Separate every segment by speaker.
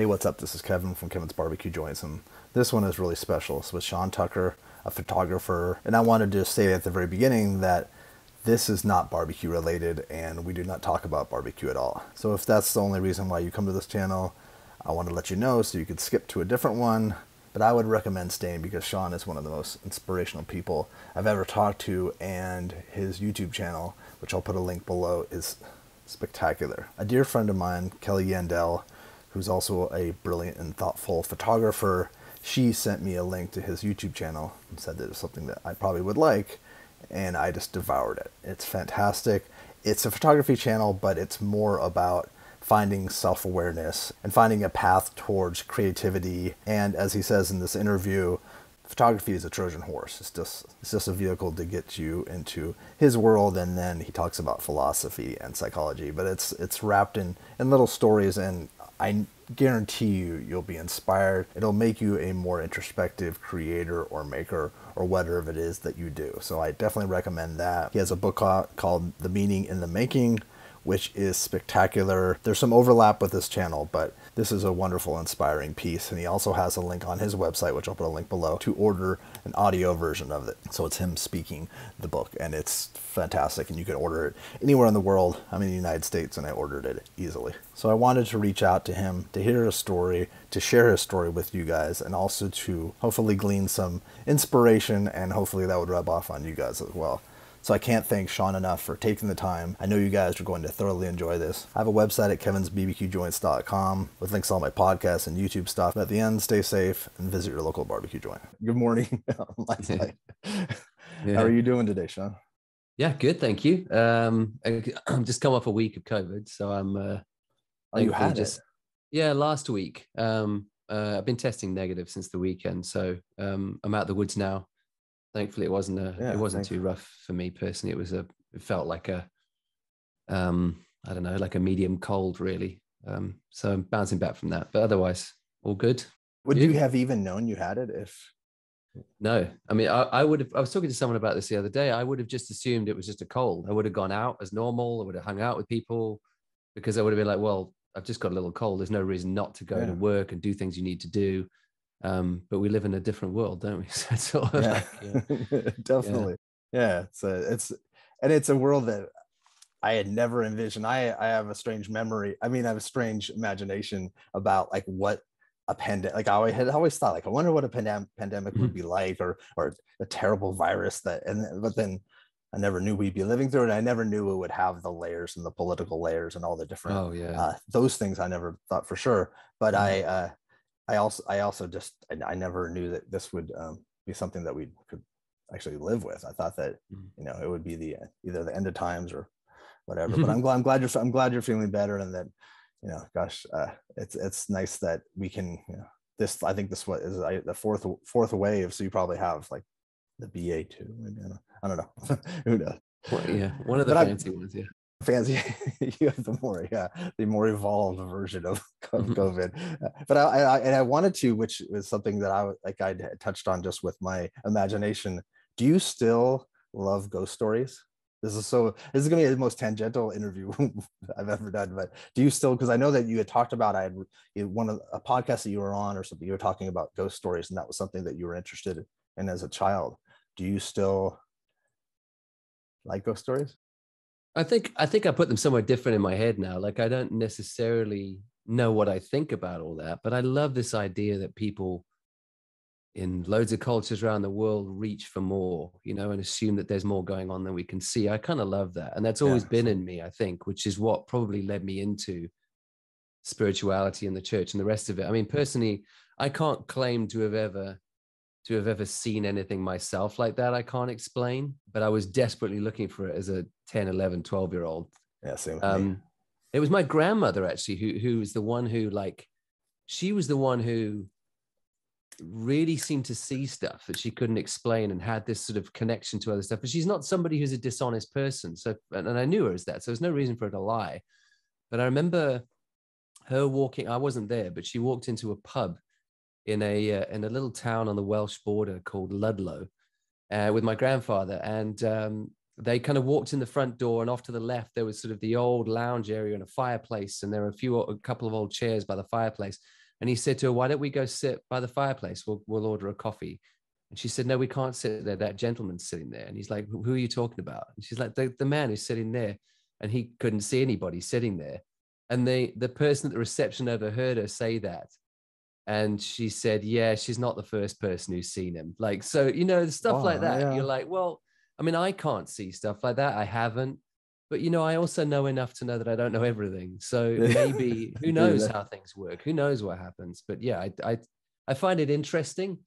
Speaker 1: Hey, what's up? This is Kevin from Kevin's Barbecue Joints, and this one is really special. It's with Sean Tucker, a photographer, and I wanted to say at the very beginning that this is not barbecue related, and we do not talk about barbecue at all. So if that's the only reason why you come to this channel, I want to let you know so you could skip to a different one. But I would recommend staying because Sean is one of the most inspirational people I've ever talked to, and his YouTube channel, which I'll put a link below, is spectacular. A dear friend of mine, Kelly Yandel, who's also a brilliant and thoughtful photographer, she sent me a link to his YouTube channel and said that it was something that I probably would like, and I just devoured it. It's fantastic. It's a photography channel, but it's more about finding self awareness and finding a path towards creativity. And as he says in this interview, photography is a Trojan horse. It's just it's just a vehicle to get you into his world, and then he talks about philosophy and psychology. But it's it's wrapped in in little stories, and I guarantee you you'll be inspired. It'll make you a more introspective creator or maker or whatever it is that you do. So I definitely recommend that. He has a book called The Meaning in the Making which is spectacular. There's some overlap with this channel, but this is a wonderful, inspiring piece. And he also has a link on his website, which I'll put a link below, to order an audio version of it. So it's him speaking the book, and it's fantastic. And you can order it anywhere in the world. I'm in the United States, and I ordered it easily. So I wanted to reach out to him to hear his story, to share his story with you guys, and also to hopefully glean some inspiration, and hopefully that would rub off on you guys as well. So I can't thank Sean enough for taking the time. I know you guys are going to thoroughly enjoy this. I have a website at kevinsbbqjoints.com with links to all my podcasts and YouTube stuff. And at the end, stay safe and visit your local barbecue joint. Good morning. yeah. How are you doing today, Sean?
Speaker 2: Yeah, good. Thank you. Um, I'm just come off a week of COVID, so I'm. Uh,
Speaker 1: oh, you had just, it?
Speaker 2: Yeah, last week. Um, uh, I've been testing negative since the weekend, so um, I'm out the woods now thankfully it wasn't a yeah, it wasn't too rough for me personally. It was a it felt like a um i don't know like a medium cold really. Um so i'm bouncing back from that. But otherwise all good.
Speaker 1: Would you, you have even known you had it if
Speaker 2: no. I mean I, I would have i was talking to someone about this the other day. I would have just assumed it was just a cold. I would have gone out as normal. I would have hung out with people because i would have been like well i've just got a little cold. There's no reason not to go yeah. to work and do things you need to do um, but we live in a different world, don't we? So it's sort of
Speaker 1: yeah. Like, yeah. definitely. Yeah. yeah, it's a, it's and it's a world that I had never envisioned. I I have a strange memory. I mean, I have a strange imagination about like what a pandemic. Like I had always thought, like I wonder what a pandem- pandemic mm-hmm. would be like, or or a terrible virus that. And but then I never knew we'd be living through it. I never knew it would have the layers and the political layers and all the different.
Speaker 2: Oh yeah.
Speaker 1: Uh, those things I never thought for sure. But mm-hmm. I uh, I also I also just I, I never knew that this would um, be something that we could actually live with. I thought that mm-hmm. you know it would be the either the end of times or whatever. but I'm glad I'm glad you're I'm glad you're feeling better and that you know gosh uh, it's it's nice that we can you know this I think this what is I, the fourth fourth wave. So you probably have like the BA two. I don't, I don't know. Who knows?
Speaker 2: Well, yeah, one of the but fancy I, ones. Yeah
Speaker 1: fancy you have the more yeah the more evolved version of, mm-hmm. covid. But I, I, and i wanted to which was something that i like i touched on just with my imagination. Do you still love ghost stories? This is so this is going to be the most tangential interview i've ever done but do you still because i know that you had talked about i had one of a podcast that you were on or something you were talking about ghost stories and that was something that you were interested in as a child. Do you still like ghost stories
Speaker 2: I think I think I put them somewhere different in my head now. Like I don't necessarily know what I think about all that, but I love this idea that people in loads of cultures around the world reach for more, you know, and assume that there's more going on than we can see. I kind of love that. And that's always yeah. been in me, I think, which is what probably led me into spirituality and the church and the rest of it. I mean, personally, I can't claim to have ever to have ever seen anything myself like that i can't explain but i was desperately looking for it as a 10 11 12 year old
Speaker 1: yeah same um,
Speaker 2: it was my grandmother actually who who was the one who like she was the one who really seemed to see stuff that she couldn't explain and had this sort of connection to other stuff. But she's not somebody who's a dishonest person. So and, and i knew her as that. So there's no reason for her to lie. But i remember her walking i wasn't there but she walked into a pub in a uh, in a little town on the Welsh border called Ludlow uh, with my grandfather, and um, they kind of walked in the front door, and off to the left there was sort of the old lounge area and a fireplace, and there were a few a couple of old chairs by the fireplace. And he said to her, Why don't we go sit by the fireplace? We'll, we'll order a coffee. And she said, No, we can't sit there. That gentleman's sitting there. And he's like, Who are you talking about? And she's like, The, the man who's sitting there. And he couldn't see anybody sitting there. And the, the person at the reception overheard her say that. And she said, Yeah, she's not the first person who's seen him. Like, so, you know, stuff
Speaker 1: Oh,
Speaker 2: like that.
Speaker 1: yeah.
Speaker 2: You're like, Well, I mean, I can't see stuff like that. I haven't. But, you know, I also know enough to know that I don't know everything. So maybe who knows how things work? Who knows what happens? But yeah, I, I, I find it interesting.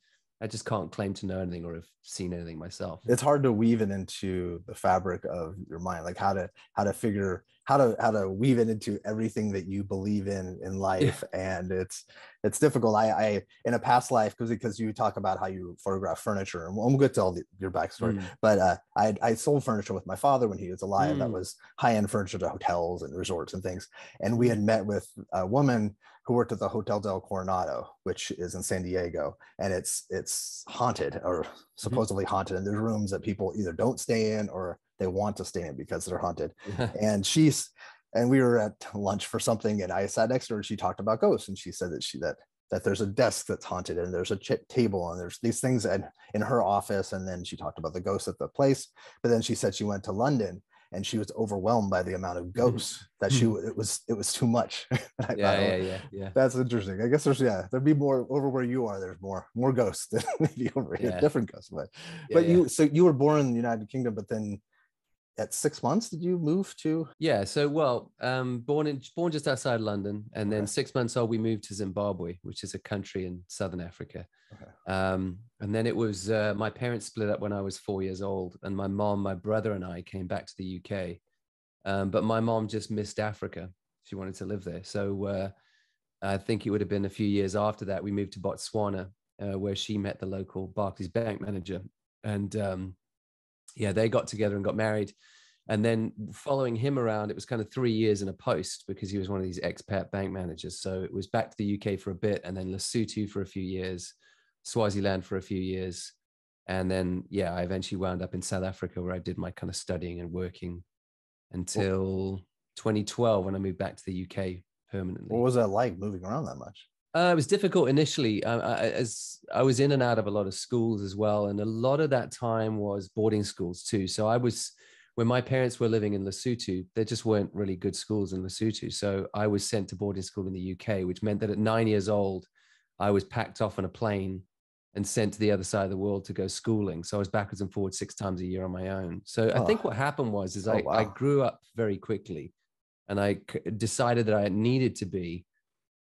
Speaker 2: I just can't claim to know anything or have seen anything myself.
Speaker 1: it's hard to weave it into the fabric of your mind like how to how to figure how to how to weave it into everything that you believe in in life and it's it's difficult. I i in a past life because because you talk about how you photograph furniture and we'll get to all the, your backstory
Speaker 2: Mm.
Speaker 1: but uh i i sold furniture with my father when he was alive. That
Speaker 2: Mm.
Speaker 1: was high-end furniture to hotels and resorts and things and we had met with a woman who worked at the hotel del coronado which is in san diego and it's it's haunted or supposedly haunted and there's rooms that people either don't stay in or they want to stay in because they're haunted and she's and we were at lunch for something and i sat next to her and she talked about ghosts and she said that she that that there's a desk that's haunted and there's a ch- table and there's these things in, in her office and then she talked about the ghosts at the place but then she said she went to london and she was overwhelmed by the amount of mm-hmm. ghosts that she mm-hmm. it was it was too much And thought,
Speaker 2: yeah,
Speaker 1: "Oh,
Speaker 2: yeah, yeah, yeah.
Speaker 1: that's interesting. I guess there's yeah, there'd be more over where you are. There's more more ghosts than maybe over here,
Speaker 2: Yeah.
Speaker 1: different ghosts. But
Speaker 2: Yeah,
Speaker 1: but
Speaker 2: yeah.
Speaker 1: you so you were born in the United Kingdom, but then at six months did you move to?
Speaker 2: Yeah. So, well, um, born in born just outside London, and then six months old, we moved to Zimbabwe, which is a country in southern Africa.
Speaker 1: Okay.
Speaker 2: Um, and then it was uh, my parents split up when I was four years old, and my mom, my brother, and I came back to the UK. Um, but my mom just missed Africa; she wanted to live there. So uh, I think it would have been a few years after that we moved to Botswana, uh, where she met the local Barclays bank manager, and um, yeah, they got together and got married. And then following him around, it was kind of three years in a post because he was one of these expat bank managers. So it was back to the UK for a bit, and then Lesotho for a few years, Swaziland for a few years, and then yeah, I eventually wound up in South Africa where I did my kind of studying and working until 2012 when I moved back to the UK permanently.
Speaker 1: What was that like moving around that much?
Speaker 2: Uh, it was difficult initially, uh, I, as I was in and out of a lot of schools as well, and a lot of that time was boarding schools too. So I was, when my parents were living in Lesotho, there just weren't really good schools in Lesotho. So I was sent to boarding school in the UK, which meant that at nine years old, I was packed off on a plane and sent to the other side of the world to go schooling. So I was backwards and forwards six times a year on my own. So I think
Speaker 1: Oh.
Speaker 2: what happened was, is
Speaker 1: Oh,
Speaker 2: I, I grew up very quickly, and I c- decided that I needed to be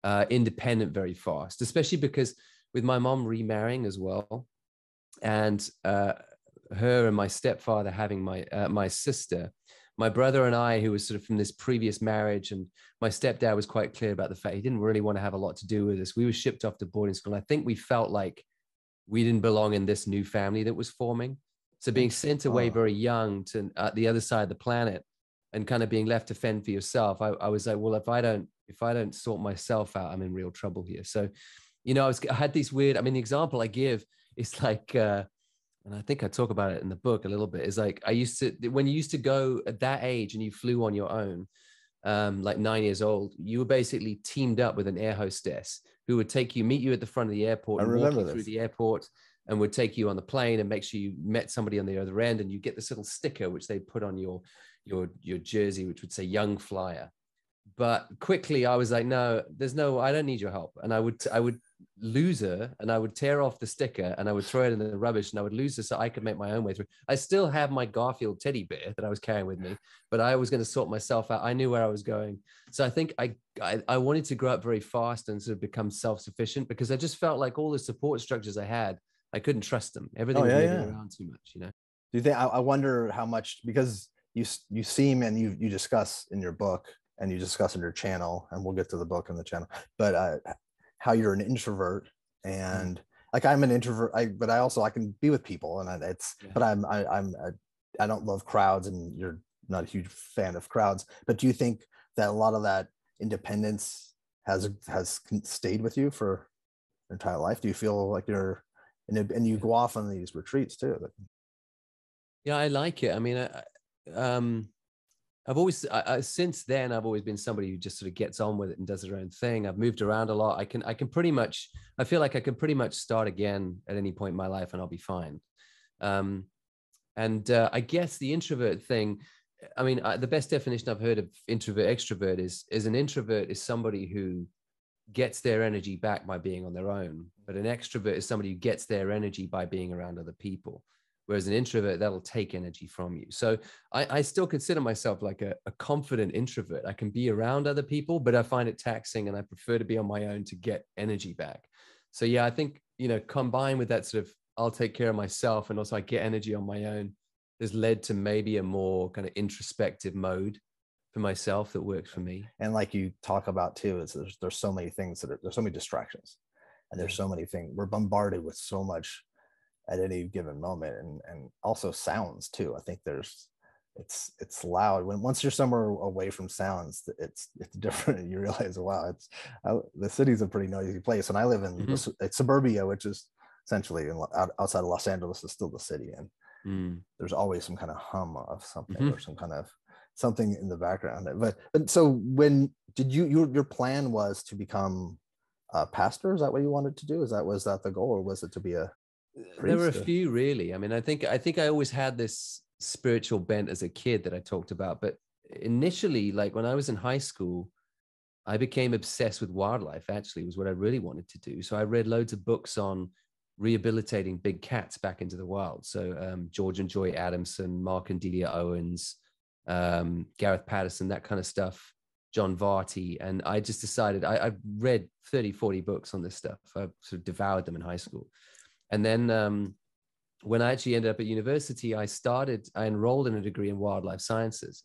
Speaker 2: uh, independent very fast, especially because with my mom remarrying as well, and uh, her and my stepfather having my uh, my sister, my brother and I, who was sort of from this previous marriage, and my stepdad was quite clear about the fact he didn't really want to have a lot to do with us. We were shipped off to boarding school. And I think we felt like we didn't belong in this new family that was forming. So being sent away very young to uh, the other side of the planet and kind of being left to fend for yourself, I, I was like, well, if I don't if I don't sort myself out, I'm in real trouble here. So, you know, I was I had these weird. I mean, the example I give is like, uh, and I think I talk about it in the book a little bit. Is like I used to when you used to go at that age and you flew on your own, um, like nine years old, you were basically teamed up with an air hostess who would take you, meet you at the front of the airport,
Speaker 1: I
Speaker 2: and walk you
Speaker 1: remember
Speaker 2: through the airport, and would take you on the plane and make sure you met somebody on the other end, and you get this little sticker which they put on your your your jersey, which would say "Young Flyer." But quickly, I was like, "No, there's no. I don't need your help." And I would I would lose her, and I would tear off the sticker, and I would throw it in the rubbish, and I would lose her so I could make my own way through. I still have my Garfield teddy bear that I was carrying with me, but I was going to sort myself out. I knew where I was going, so I think I, I I wanted to grow up very fast and sort of become self sufficient because I just felt like all the support structures I had, I couldn't trust them. Everything
Speaker 1: Oh,
Speaker 2: was
Speaker 1: yeah,
Speaker 2: moving
Speaker 1: yeah.
Speaker 2: around too much, you know.
Speaker 1: Do you think? I, I wonder how much because you you seem and you you discuss in your book and you discuss in your channel, and we'll get to the book and the channel, but uh, how you're an introvert and like I'm an introvert. I but I also I can be with people and I, it's
Speaker 2: Yeah.
Speaker 1: but I'm I, I'm I, I don't love crowds and you're not a huge fan of crowds. But do you think that a lot of that independence has has stayed with you for your entire life? Do you feel like you're and, and you go off on these retreats too?
Speaker 2: Yeah, I like it. I mean, I- um, I've always, I, I, since then, I've always been somebody who just sort of gets on with it and does their own thing. I've moved around a lot. I can, I can pretty much, I feel like I can pretty much start again at any point in my life and I'll be fine. Um, and uh, I guess the introvert thing, I mean, uh, the best definition I've heard of introvert extrovert is is an introvert is somebody who gets their energy back by being on their own, but an extrovert is somebody who gets their energy by being around other people. Whereas an introvert, that'll take energy from you. So I, I still consider myself like a, a confident introvert. I can be around other people, but I find it taxing and I prefer to be on my own to get energy back. So yeah, I think, you know, combined with that sort of I'll take care of myself and also I get energy on my own has led to maybe a more kind of introspective mode for myself that works for me.
Speaker 1: And like you talk about too, is there's there's so many things that are there's so many distractions, and there's so many things we're bombarded with so much at any given moment, and and also sounds too. I think there's it's it's loud when once you're somewhere away from sounds it's it's different you realize wow it's I, the city's a pretty noisy place and i live in mm-hmm. suburbia which is essentially in, outside of los angeles is still the city and mm. there's always some kind of hum of something mm-hmm. or some kind of something in the background. But, but so when did you your your plan was to become a pastor? Is that what you wanted to do? Is that was that the goal, or was it to be a?
Speaker 2: There were a few really. I mean, I think I think I always had this spiritual bent as a kid that I talked about, but initially, like when I was in high school. I became obsessed with wildlife, actually, was what I really wanted to do. So I read loads of books on rehabilitating big cats back into the wild. So um, George and Joy Adamson, Mark and Delia Owens, um, Gareth Patterson, that kind of stuff, John Varty. And I just decided I, I, read 30, 40 books on this stuff. I sort of devoured them in high school. And then um, when I actually ended up at university, I started, I enrolled in a degree in wildlife sciences,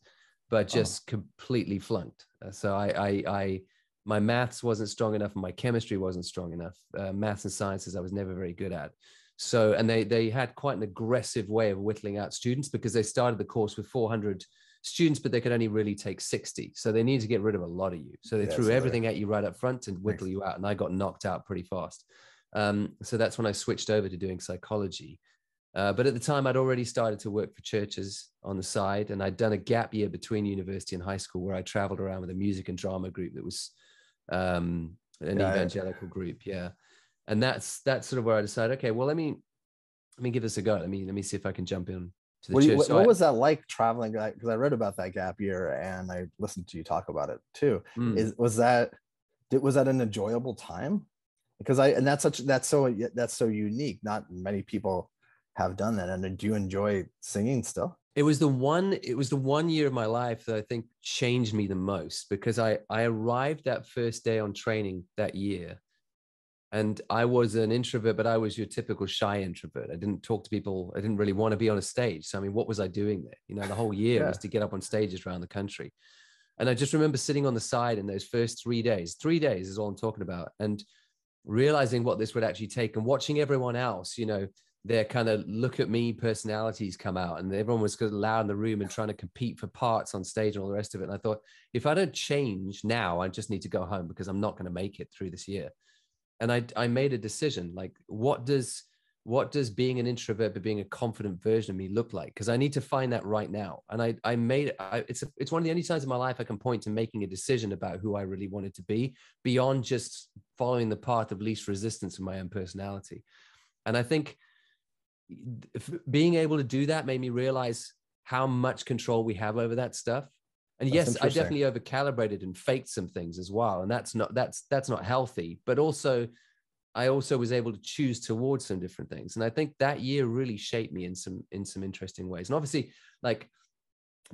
Speaker 2: but oh. just oh. completely flunked. Uh, so I, I, I my maths wasn't strong enough and my chemistry wasn't strong enough. Uh, maths and sciences I was never very good at. So, and they they had quite an aggressive way of whittling out students because they started the course with 400 students, but they could only really take 60. So they needed to get rid of a lot of you. So they yeah, threw everything at you right up front and whittle you out. And I got knocked out pretty fast. Um, so that's when I switched over to doing psychology. Uh, but at the time, I'd already started to work for churches on the side, and I'd done a gap year between university and high school where I traveled around with a music and drama group that was um, an yeah, evangelical yeah. group. Yeah, and that's that's sort of where I decided, okay, well, let me let me give this a go. Let me let me see if I can jump in to the
Speaker 1: what,
Speaker 2: church.
Speaker 1: What, so what I, was that like traveling? Because I read about that gap year and I listened to you talk about it too. Mm. Is was that was that an enjoyable time? Because I and that's such that's so that's so unique. Not many people have done that. And do you enjoy singing still?
Speaker 2: it was the one it was the one year of my life that i think changed me the most because i i arrived that first day on training that year and i was an introvert but i was your typical shy introvert i didn't talk to people i didn't really want to be on a stage so i mean what was i doing there you know the whole year yeah. was to get up on stages around the country and i just remember sitting on the side in those first three days three days is all i'm talking about and realizing what this would actually take and watching everyone else you know their kind of look at me personalities come out and everyone was loud in the room and trying to compete for parts on stage and all the rest of it. And I thought, if I don't change now, I just need to go home because I'm not going to make it through this year. And I, I made a decision like, what does, what does being an introvert but being a confident version of me look like? Because I need to find that right now. And I, I made I, it's, a, it's one of the only times in my life I can point to making a decision about who I really wanted to be beyond just following the path of least resistance in my own personality. And I think being able to do that made me realize how much control we have over that stuff and that's yes i definitely over calibrated and faked some things as well and that's not that's that's not healthy but also i also was able to choose towards some different things and i think that year really shaped me in some in some interesting ways and obviously like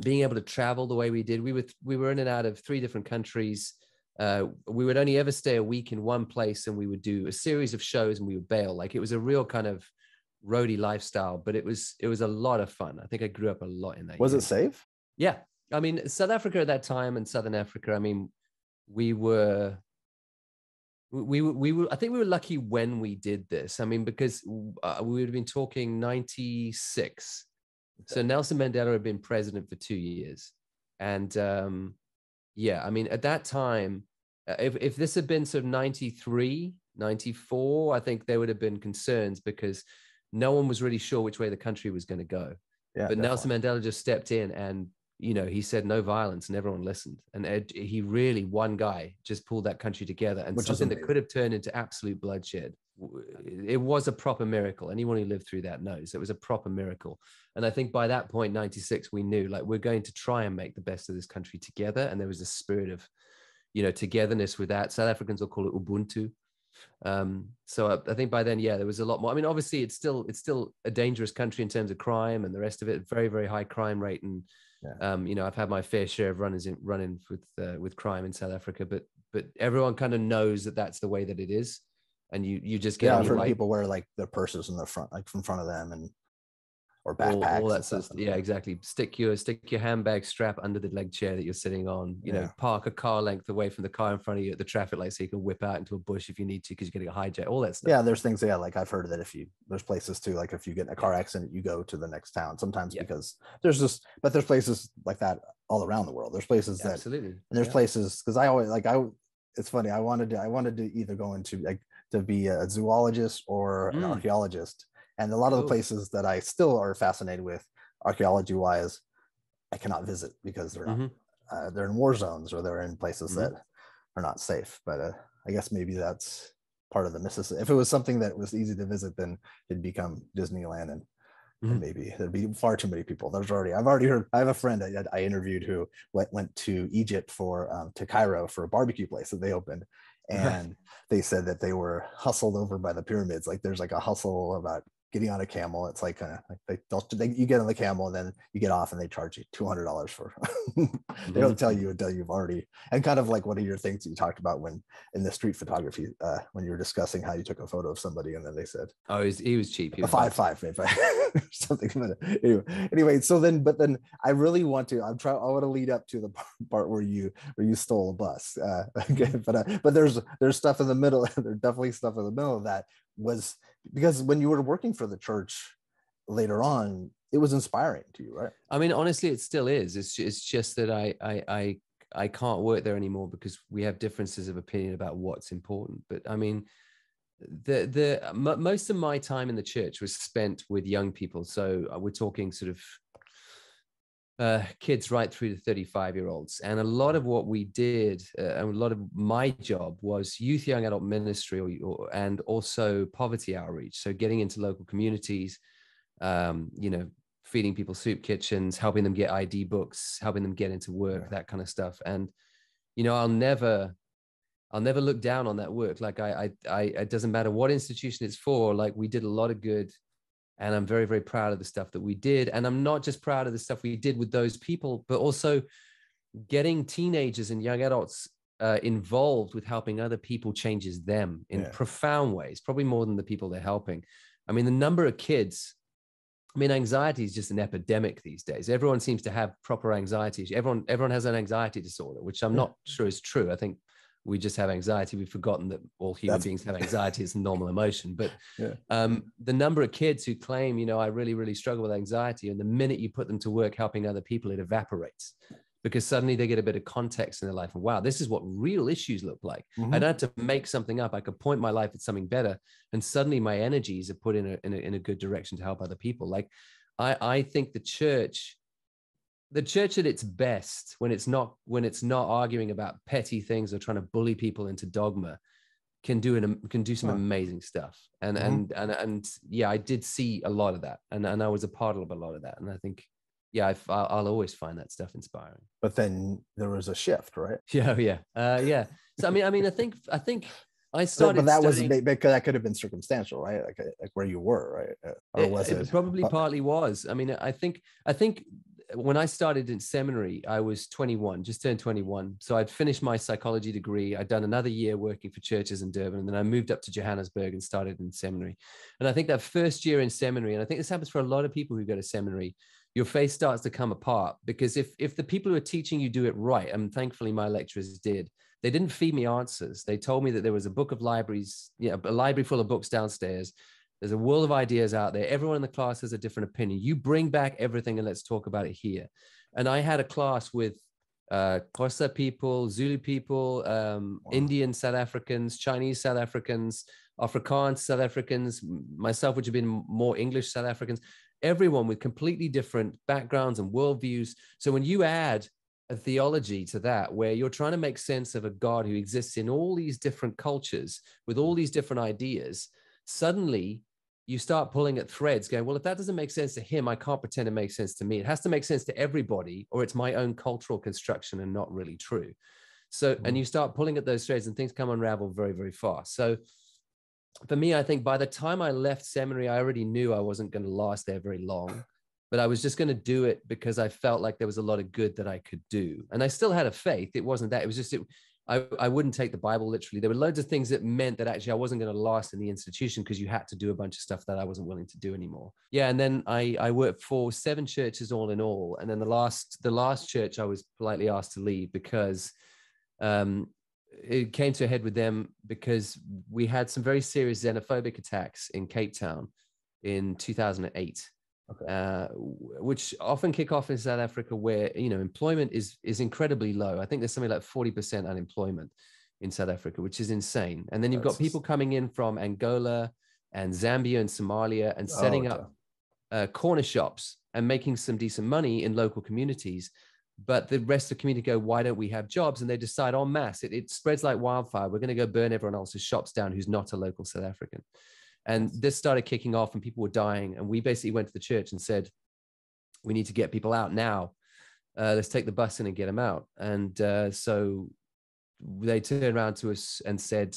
Speaker 2: being able to travel the way we did we were we were in and out of three different countries uh, we would only ever stay a week in one place and we would do a series of shows and we would bail like it was a real kind of roadie lifestyle, but it was it was a lot of fun. I think I grew up a lot in that.
Speaker 1: Was
Speaker 2: year.
Speaker 1: it safe?
Speaker 2: Yeah, I mean South Africa at that time and Southern Africa. I mean, we were we we, we were I think we were lucky when we did this. I mean, because uh, we would have been talking ninety six. So Nelson Mandela had been president for two years, and um, yeah, I mean at that time, uh, if if this had been sort of 93, 94, I think there would have been concerns because no one was really sure which way the country was going to go. Yeah, but definitely. Nelson Mandela just stepped in and you know, he said no violence and everyone listened. And Ed, he really, one guy just pulled that country together and
Speaker 1: Which
Speaker 2: something that could have turned into absolute bloodshed. It was a proper miracle. Anyone who lived through that knows it was a proper miracle. And I think by that point, 96, we knew like we're going to try and make the best of this country together. And there was a spirit of, you know, togetherness with that. South Africans will call it Ubuntu. Um, so I, I think by then, yeah, there was a lot more. I mean, obviously, it's still it's still a dangerous country in terms of crime and the rest of it. Very very high crime rate, and
Speaker 1: Yeah.
Speaker 2: um, you know, I've had my fair share of runners in running with uh, with crime in South Africa, but but everyone kind of knows that that's the way that it is, and you you just get
Speaker 1: Yeah, I've heard people wear like their purses in the front, like in front of them, and or
Speaker 2: all,
Speaker 1: backpacks.
Speaker 2: all
Speaker 1: and
Speaker 2: that sort of
Speaker 1: stuff.
Speaker 2: yeah exactly stick your stick your handbag strap under the leg chair that you're sitting on you know park a car length away from the car in front of you at the traffic light so you can whip out into a bush if you need to because you're getting a hijack all that stuff
Speaker 1: Yeah, there's things. Yeah, like I've heard that if you there's places too, like if you get in a car accident, you go to the next town. Sometimes
Speaker 2: Yeah.
Speaker 1: because there's just, but there's places like that all around the world. There's places that
Speaker 2: absolutely
Speaker 1: and there's
Speaker 2: Yeah.
Speaker 1: places because I always like I. It's funny. I wanted to. I wanted to either go into like to be a zoologist or an
Speaker 2: Mm.
Speaker 1: archaeologist, and a lot of the places that I still are fascinated with archaeology wise, I cannot visit because they're not.
Speaker 2: Mhm.
Speaker 1: Uh, they're in war zones or they're in places
Speaker 2: Mhm.
Speaker 1: that are not safe. But uh, I guess maybe that's part of the Mississippi. If it was something that was easy to visit, then it'd become Disneyland and and
Speaker 2: Mhm.
Speaker 1: maybe there'd be far too many people. There's already I've already heard. I have a friend I, I interviewed who went went to Egypt for um, to Cairo for a barbecue place that they opened, and they said that they were hustled over by the pyramids. Like there's like a hustle about getting on a camel. It's like, uh, like they, they'll, they you get on the camel and then you get off and they charge you two hundred dollars for. they don't tell you until you've already and kind of like one of your things that you talked about when in the street photography uh, when you were discussing how you took a photo of somebody and then they said
Speaker 2: oh he was, he was cheap he was
Speaker 1: five five maybe something anyway, anyway so then but then i really want to i'm trying i want to lead up to the part where you where you stole a bus uh okay, but uh, but there's there's stuff in the middle there's definitely stuff in the middle of that was because when you were working for the church later on it was inspiring to you right
Speaker 2: I mean, honestly, it still is. It's it's just that I I I I can't work there anymore because we have differences of opinion about what's important. But I mean, the the m- most of my time in the church was spent with young people. So uh, we're talking sort of uh, kids right through to 35 year olds. And a lot of what we did, uh, and a lot of my job was youth young adult ministry or, or, and also poverty outreach. So getting into local communities, um, you know, feeding people soup kitchens, helping them get ID books, helping them get into work, that kind of stuff. And, you know, I'll never, I'll never look down on that work. Like I, I, I, it doesn't matter what institution it's for. Like we did a lot of good, and I'm very, very proud of the stuff that we did. And I'm not just proud of the stuff we did with those people, but also getting teenagers and young adults uh, involved with helping other people changes them in
Speaker 1: Yeah.
Speaker 2: profound ways, probably more than the people they're helping. I mean, the number of kids. I mean, anxiety is just an epidemic these days. Everyone seems to have proper anxiety. Everyone, everyone has an anxiety disorder, which I'm
Speaker 1: Yeah.
Speaker 2: not sure is true. I think we just have anxiety. We've forgotten that all human
Speaker 1: That's-
Speaker 2: beings have anxiety. It's a normal emotion. But
Speaker 1: Yeah.
Speaker 2: um, the number of kids who claim, you know, I really, really struggle with anxiety, and the minute you put them to work helping other people, it evaporates because suddenly they get a bit of context in their life. And wow, this is what real issues look like. I
Speaker 1: Mhm.
Speaker 2: don't have to make something up. I could point my life at something better, and suddenly my energies are put in a, in a in a good direction to help other people. Like I I think the church, the church at its best when it's not when it's not arguing about petty things or trying to bully people into dogma, can do an can do some amazing stuff. And
Speaker 1: Mhm.
Speaker 2: and and and yeah, I did see a lot of that, and and I was a part of a lot of that, and I think. Yeah, I, I'll I'll always find that stuff inspiring.
Speaker 1: but then there was a shift right
Speaker 2: Yeah, yeah, uh, yeah. So I mean, I mean, I think I think I
Speaker 1: So,
Speaker 2: started.
Speaker 1: but that was because that could have been circumstantial right like like where you were right Uh, or
Speaker 2: it,
Speaker 1: was
Speaker 2: it
Speaker 1: it,
Speaker 2: probably
Speaker 1: uh,
Speaker 2: partly was. I mean, I think I think when I started in seminary, I was 21, just turned 21. So I'd finished my psychology degree. I'd done another year working for churches in Durban, and then I moved up to Johannesburg and started in seminary. And I think that first year in seminary, and I think this happens for a lot of people who go to seminary, your faith starts to come apart because if if the people who are teaching you do it right, and thankfully my lecturers did, they didn't feed me answers. They told me that there was a book of libraries, yeah, a library full of books downstairs. There's a world of ideas out there. Everyone in the class has a different opinion. You bring back everything and let's talk about it here. And I had a class with uh, Xhosa people, Zulu people, um,
Speaker 1: Wow.
Speaker 2: Indian South Africans, Chinese South Africans, Afrikaans South Africans, myself, which have been more English South Africans. everyone with completely different backgrounds and worldviews. So when you add a theology to that, where you're trying to make sense of a God who exists in all these different cultures with all these different ideas, suddenly you start pulling at threads going, well, if that doesn't make sense to him, I can't pretend it makes sense to me. It has to make sense to everybody, or it's my own cultural construction and not really true. So, mm-hmm. and you start pulling at those threads and things come unravel very, very fast. So, for me, I think by the time I left seminary, I already knew I wasn't going to last there very long, but I was just going to do it because I felt like there was a lot of good that I could do. And I still had a faith. It wasn't that, it was just, it, I, I wouldn't take the Bible literally. There were loads of things that meant that actually I wasn't going to last in the institution because you had to do a bunch of stuff that I wasn't willing to do anymore. Yeah, and then I I worked for seven churches all in all, and then the last the last church I was politely asked to leave because um, it came to a head with them because we had some very serious xenophobic attacks in Cape Town in 2008. Okay. Uh, which often kick off in South Africa, where you know employment is is incredibly low. I think there's something like 40% unemployment in South Africa, which is insane. And then you've got people coming in from Angola and Zambia and Somalia and oh, setting oh, okay. up uh, corner shops and making some decent money in local communities but the rest of the community go, why don't we have jobs? And they decide en masse, it, it spreads like wildfire. We're going to go burn everyone else's shops down who's not a local South African. And this started kicking off and people were dying. And we basically went to the church and said, we need to get people out now. Uh, let's take the bus in and get them out. And uh, so they turned around to us and said,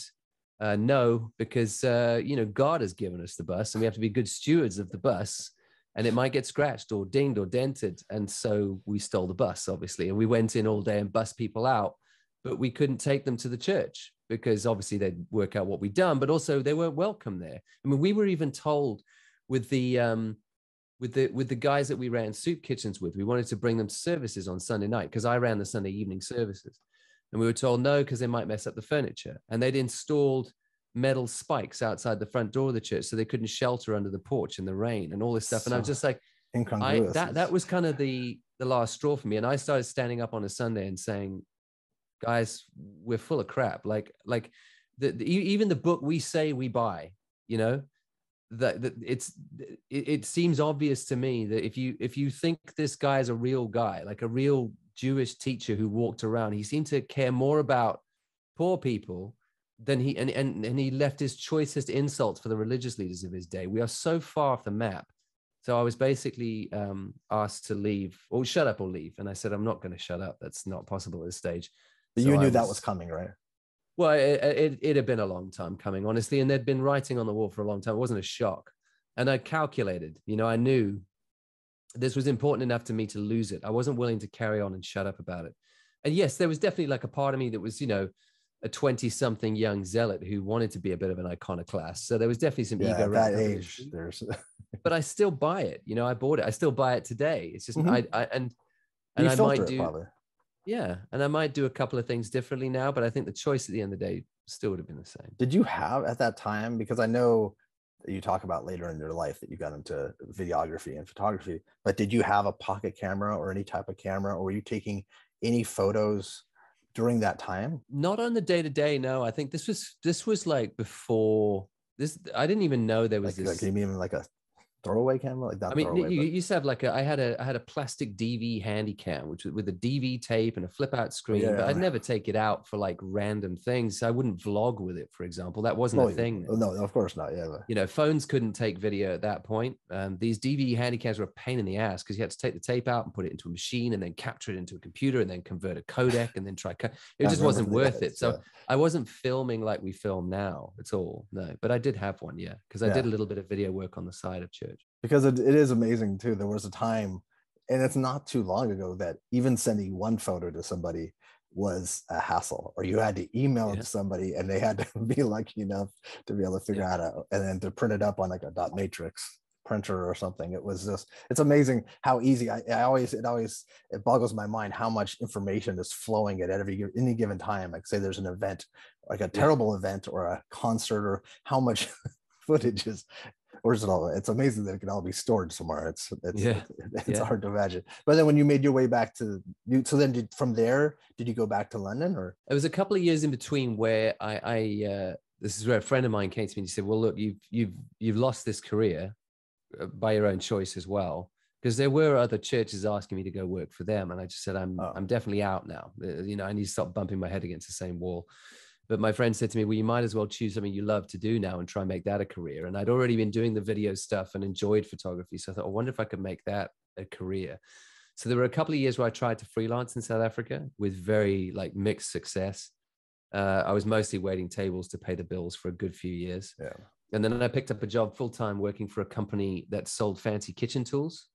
Speaker 2: uh, no, because, uh, you know, God has given us the bus and we have to be good stewards of the bus and it might get scratched or dinged or dented. And so we stole the bus, obviously, and we went in all day and bus people out, but we couldn't take them to the church because obviously they'd work out what we'd done, but also they weren't welcome there. I mean, we were even told with the um, with the with the guys that we ran soup kitchens with, we wanted to bring them to services on Sunday night because I ran the Sunday evening services, and we were told no because they might mess up the furniture, and they'd installed metal spikes outside the front door of the church so they couldn't shelter under the porch in the rain and all this stuff. And I was just like, I, that that was kind of the the last straw for me. And I started standing up on a Sunday and saying, guys, we're full of crap. Like like the, the even the book we say we buy, you know, that, that it's it, it seems obvious to me that if you if you think this guy is a real guy, like a real Jewish teacher who walked around, he seemed to care more about poor people than he and, and and he left his choicest insults for the religious leaders of his day. We are so far off the map. So I was basically um, asked to leave or shut up or leave, and I said I'm not going to shut up. That's not possible at this stage.
Speaker 1: But so you knew was, that was coming, right?
Speaker 2: Well, it, it, it had been a long time coming, honestly, and they'd been writing on the wall for a long time. It wasn't a shock, and I calculated. You know, I knew this was important enough to me to lose it. I wasn't willing to carry on and shut up about it. And yes, there was definitely like a part of me that was, you know, a 20 something young zealot who wanted to be a bit of an iconoclast. So there was definitely some
Speaker 1: yeah,
Speaker 2: ego
Speaker 1: at that age. There's
Speaker 2: but I still buy it. You know, I bought it. I still buy it today. It's just mm-hmm. I, I and and you I might do probably. Yeah, and I might do a couple of things differently now, but I think the choice at the end of the day still would have been the same.
Speaker 1: Did you have at that time because I know you talk about later in your life that you got into videography and photography, but did you have a pocket camera or any type of camera or were you taking any photos during that time?
Speaker 2: Not on the day to day. No, I think this was this was like before this. I didn't even know there was
Speaker 1: like,
Speaker 2: this.
Speaker 1: Like, you mean like a throwaway camera like that.
Speaker 2: I mean, you, you, used to have like a. I had a I had a plastic DV Handycam, which was with a DV tape and a flip out screen. Yeah, but I'd never take it out for like random things. I wouldn't vlog with it, for example. That wasn't a thing.
Speaker 1: No, of course not. Yeah. But...
Speaker 2: You know, phones couldn't take video at that point. Um, these DV Handycams were a pain in the ass because you had to take the tape out and put it into a machine and then capture it into a computer and then convert a codec and then try. Co- it just wasn't worth it. So yeah. I wasn't filming like we film now at all. No, but I did have one. Yeah, because I yeah. did a little bit of video work on the side of church
Speaker 1: because it, it is amazing too. There was a time, and it's not too long ago, that even sending one photo to somebody was a hassle, or you had to email yeah. to somebody and they had to be lucky enough to be able to figure yeah. out a, and then to print it up on like a dot matrix printer or something. It was just it's amazing how easy I, I, always it always it boggles my mind how much information is flowing at every any given time. Like say there's an event, like a terrible event or a concert, or how much footage is all? It's amazing that it can all be stored somewhere. It's it's yeah. it's, yeah. hard to imagine. But then when you made your way back to you, so then did, from there, did you go back to London or?
Speaker 2: It was a couple of years in between where I, I uh, this is where a friend of mine came to me and he said, "Well, look, you've you've you've lost this career. uh, by your own choice as well. Because there were other churches asking me to go work for them, and I just said, "I'm
Speaker 1: Oh.
Speaker 2: I'm definitely out now. Uh, You know, I need to stop bumping my head against the same wall." But my friend said to me, "Well, you might as well choose something you love to do now and try and make that a career." And I'd already been doing the video stuff and enjoyed photography, so I thought, "I wonder if I could make that a career." So there were a couple of years where I tried to freelance in South Africa with very like mixed success. Uh, I was mostly waiting tables to pay the bills for a good few years.
Speaker 1: Yeah.
Speaker 2: And then I picked up a job full time working for a company that sold fancy kitchen tools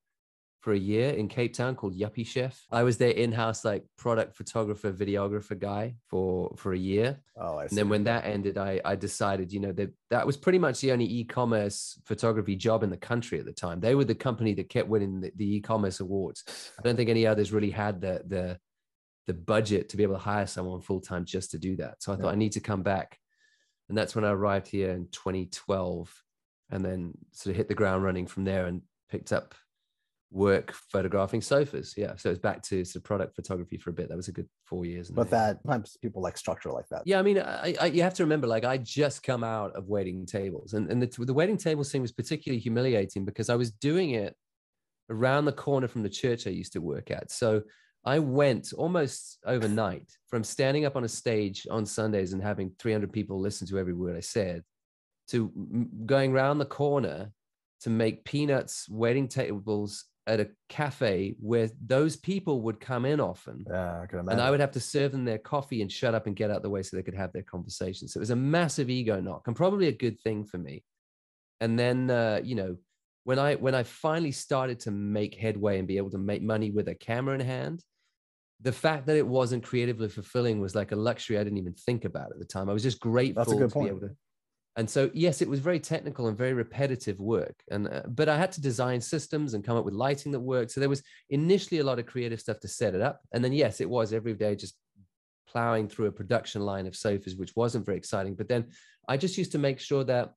Speaker 2: for a year in Cape Town called Yuppiechef. I was their in-house like product photographer, videographer guy for for a year.
Speaker 1: Oh, I see.
Speaker 2: And then when that ended, I I decided, you know, that that was pretty much the only e-commerce photography job in the country at the time. They were the company that kept winning the, the e-commerce awards. I don't think any others really had the the the budget to be able to hire someone full time just to do that. So I thought
Speaker 1: Yeah.
Speaker 2: I need to come back, and that's when I arrived here in 2012, and then sort of hit the ground running from there and picked up work photographing sofas. Yeah, so it's back to sort of product photography for a bit. That was a good four years.
Speaker 1: but that sometimes people like structure like that.
Speaker 2: Yeah, I mean, I, I, you have to remember, like, I just come out of waiting tables, and and the, the waiting table thing was particularly humiliating because I was doing it around the corner from the church I used to work at. So I went almost overnight from standing up on a stage on Sundays and having 300 people listen to every word I said, to going round the corner to make peanuts waiting tables at a cafe where those people would come in often
Speaker 1: Yeah, I can imagine.
Speaker 2: and I would have to serve them their coffee and shut up and get out the way so they could have their conversation. So it was a massive ego knock and probably a good thing for me. And then, uh, you know, when I when I finally started to make headway and be able to make money with a camera in hand, the fact that it wasn't creatively fulfilling was like a luxury I didn't even think about at the time. I was just grateful to
Speaker 1: point.
Speaker 2: be able to. And so, yes, it was very technical and very repetitive work. And uh, but I had to design systems and come up with lighting that worked. So there was initially a lot of creative stuff to set it up. And then, yes, it was every day just plowing through a production line of sofas, which wasn't very exciting. But then I just used to make sure that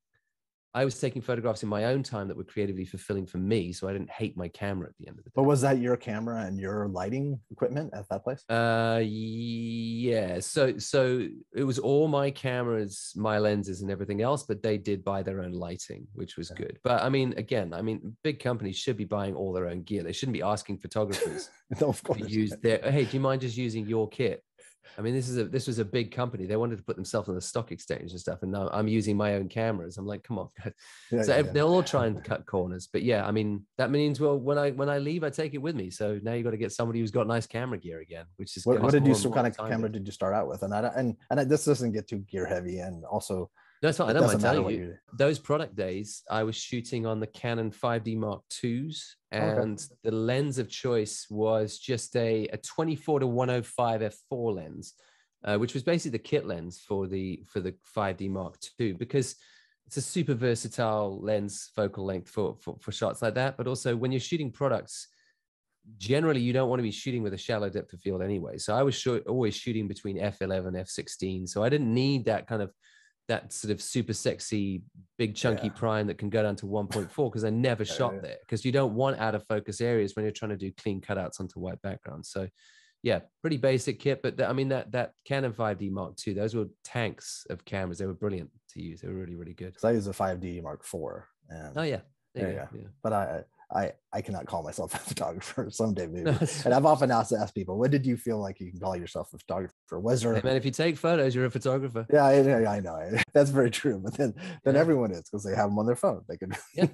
Speaker 2: I was taking photographs in my own time that were creatively fulfilling for me. So I didn't hate my camera at the end of the day.
Speaker 1: but was that your camera and your lighting equipment at that place?
Speaker 2: Uh, yeah. So, so it was all my cameras, my lenses, and everything else, but they did buy their own lighting, which was
Speaker 1: Yeah.
Speaker 2: good. But I mean, again, I mean, big companies should be buying all their own gear. They shouldn't be asking photographers
Speaker 1: no, of course.
Speaker 2: to use their. Hey, do you mind just using your kit? I mean, this is a this was a big company. They wanted to put themselves on the stock exchange and stuff, and now I'm using my own cameras. I'm like, come on, guys.
Speaker 1: Yeah,
Speaker 2: so
Speaker 1: yeah,
Speaker 2: they'll all try and cut corners. But yeah, I mean, that means well, when I when I leave, I take it with me. So now you've got to get somebody who's got nice camera gear again, which is
Speaker 1: What, what did you? What kind of camera did you start out with? And I and and this doesn't get too gear heavy, and also
Speaker 2: No, it's fine. I don't mind telling you.
Speaker 1: you.
Speaker 2: Those product days, I was shooting on the Canon 5D Mark IIs, and the lens of choice was just a, a 24 to 105 f4 lens, uh, which was basically the kit lens for the for the 5D Mark II because it's a super versatile lens focal length for, for for shots like that. But also when you're shooting products, generally you don't want to be shooting with a shallow depth of field anyway. So I was sho- always shooting between f11 f16. So I didn't need that kind of that sort of super sexy big chunky
Speaker 1: Yeah.
Speaker 2: prime that can go down to 1.4 because I never
Speaker 1: Yeah,
Speaker 2: shot
Speaker 1: yeah.
Speaker 2: there because you don't want out of focus areas when you're trying to do clean cutouts onto white backgrounds. So yeah, pretty basic kit, but th- I mean that that Canon 5D Mark II, those were tanks of cameras. They were brilliant to use. They were really really good.
Speaker 1: Because I use a 5D Mark IV, and
Speaker 2: Oh yeah, there you
Speaker 1: Yeah,
Speaker 2: go. Yeah.
Speaker 1: but I I I cannot call myself a photographer. Someday maybe. And I've often asked asked people, when did you feel like you can call yourself a photographer? Was there?
Speaker 2: Hey, man, if you take photos, you're a photographer.
Speaker 1: Yeah, I, I know. That's very true. But then, then
Speaker 2: Yeah.
Speaker 1: everyone is because they have them on their phone. They can.
Speaker 2: Yeah.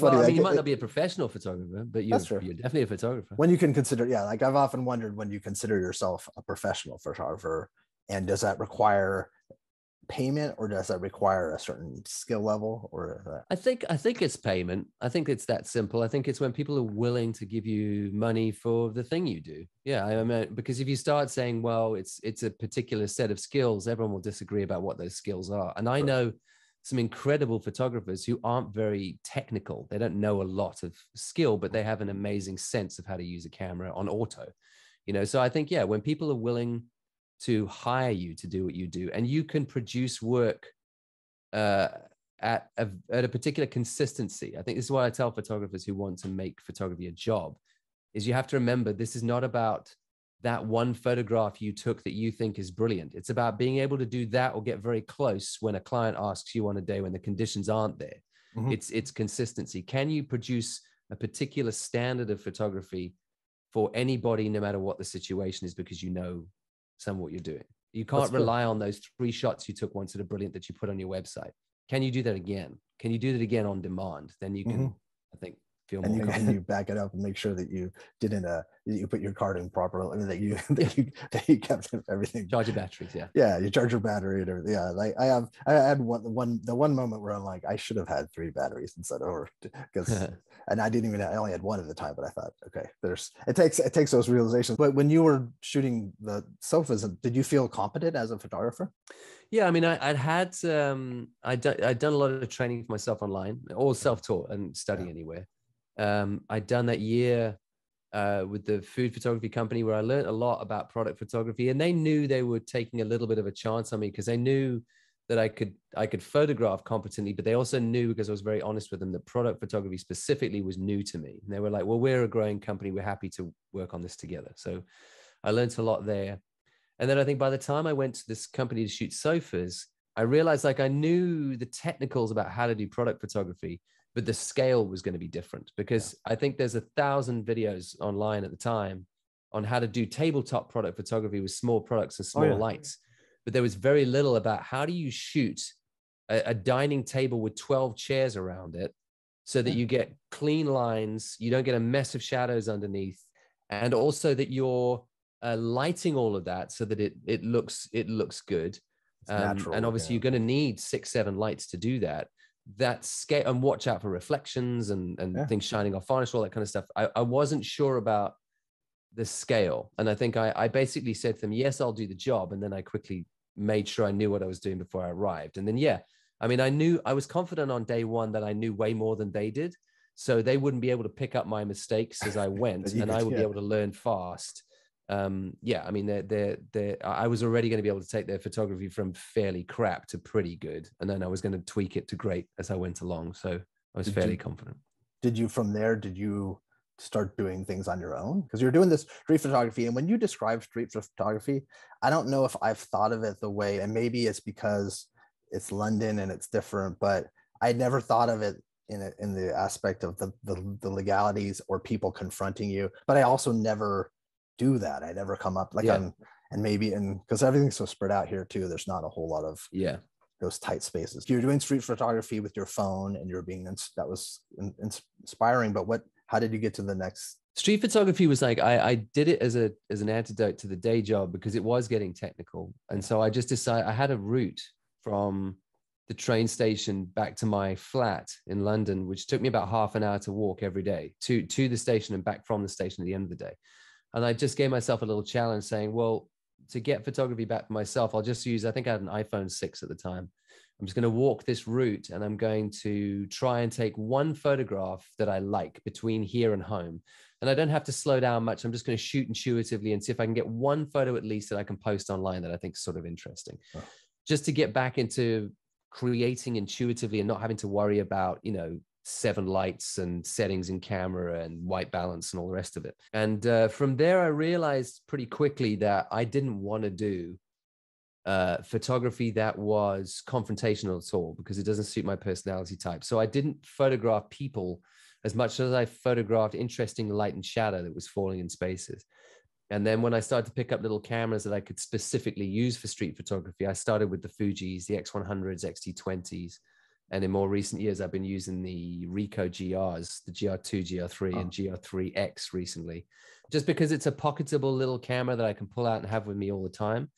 Speaker 2: Well,
Speaker 1: funny,
Speaker 2: I
Speaker 1: like,
Speaker 2: mean, you
Speaker 1: it-
Speaker 2: might not be a professional photographer, but you're, you're definitely a photographer.
Speaker 1: when you can consider, yeah, like I've often wondered when you consider yourself a professional photographer, and does that require payment or does that require a certain skill level or
Speaker 2: I think I think it's payment. I think it's that simple. I think it's when people are willing to give you money for the thing you do. Yeah, I mean, because if you start saying, "Well, it's it's a particular set of skills," everyone will disagree about what those skills are. And I know some incredible photographers who aren't very technical. They don't know a lot of skill, but they have an amazing sense of how to use a camera on auto. You know, so I think yeah, when people are willing to hire you to do what you do, and you can produce work uh, at a, at a particular consistency. I think this is what I tell photographers who want to make photography a job is you have to remember this is not about that one photograph you took that you think is brilliant. It's about being able to do that or get very close when a client asks you on a day when the conditions aren't there. Mm-hmm. It's it's consistency. Can you produce a particular standard of photography for anybody, no matter what the situation is, because you know some of what you're doing. You can't That's rely good. on those three shots you took once that are brilliant that you put on your website. Can you do that again? Can you do that again on demand? Then you can, mm-hmm. I think, feel
Speaker 1: and
Speaker 2: more.
Speaker 1: You, and you back it up and make sure that you didn't uh you put your card in properly. Mean, that you that you that you kept everything.
Speaker 2: Charge your batteries, yeah.
Speaker 1: Yeah, you charge your battery and everything. Yeah, like I have I had one one the one moment where I'm like I should have had three batteries instead of because and I didn't even I only had one at the time, but I thought okay, there's it takes it takes those realizations. But when you were shooting the sofas, did you feel competent as a photographer?
Speaker 2: Yeah, I mean, I, would had um, I'd, done, I'd done a lot of training for myself online, all self-taught and study yeah. anywhere. Um, I'd done that year uh, with the food photography company where I learned a lot about product photography, and they knew they were taking a little bit of a chance on me because they knew that I could I could photograph competently, but they also knew because I was very honest with them that product photography specifically was new to me. And they were like, "Well, we're a growing company. We're happy to work on this together." So I learned a lot there. And then I think by the time I went to this company to shoot sofas, I realized like I knew the technicals about how to do product photography, but the scale was going to be different because yeah. I think there's a thousand videos online at the time on how to do tabletop product photography with small products and small oh, yeah. lights. But there was very little about how do you shoot a, a dining table with 12 chairs around it so that yeah. you get clean lines, you don't get a mess of shadows underneath, and also that you're uh, lighting all of that so that it it looks it looks good. Um, natural, and obviously, you're going to need six seven lights to do that. That scale and watch out for reflections and and yeah. things shining off varnish, all that kind of stuff. I, I wasn't sure about the scale, and I think I I basically said to them, "Yes, I'll do the job," and then I quickly made sure I knew what I was doing before I arrived. And then yeah, I mean, I knew I was confident on day one that I knew way more than they did. So they wouldn't be able to pick up my mistakes as I went, and I would yeah. be able to learn fast um yeah i mean they're they're they're i was already going to be able to take their photography from fairly crap to pretty good and then i was going to tweak it to great as i went along so i was did fairly
Speaker 1: you,
Speaker 2: confident.
Speaker 1: did you from there did you start doing things on your own? Because you're doing this street photography and when you describe street photography i don't know if i've thought of it the way and maybe it's because it's london and it's different but i never thought of it in it in the aspect of the, the the legalities or people confronting you but i also never do that. I never come up like yeah. I'm, and maybe and because everything's so spread out here too, there's not a whole lot of
Speaker 2: yeah
Speaker 1: those tight spaces. You're doing street photography with your phone, and you're being that was inspiring. But what? How did you get to the next?
Speaker 2: Street photography was like I, I did it as a as an antidote to the day job because it was getting technical, and so I just decided I had a route from the train station back to my flat in London, which took me about half an hour to walk every day to to the station and back from the station at the end of the day. And I just gave myself a little challenge saying, well, to get photography back for myself, I'll just use, I think I had an iPhone 6 at the time. I'm just going to walk this route and I'm going to try and take one photograph that I like between here and home. And I don't have to slow down much. I'm just going to shoot intuitively and see if I can get one photo at least that I can post online that I think is sort of interesting. Oh. Just to get back into creating intuitively and not having to worry about, you know, seven lights and settings in camera and white balance and all the rest of it. And uh, from there, I realized pretty quickly that I didn't want to do uh, photography that was confrontational at all because it doesn't suit my personality type. So I didn't photograph people as much as I photographed interesting light and shadow that was falling in spaces. And then when I started to pick up little cameras that I could specifically use for street photography, I started with the Fuji's, the X100s, XT20s, and in more recent years, I've been using the Ricoh GRs, the GR2, GR3, oh. and GR3X recently, just because it's a pocketable little camera that I can pull out and have with me all the time.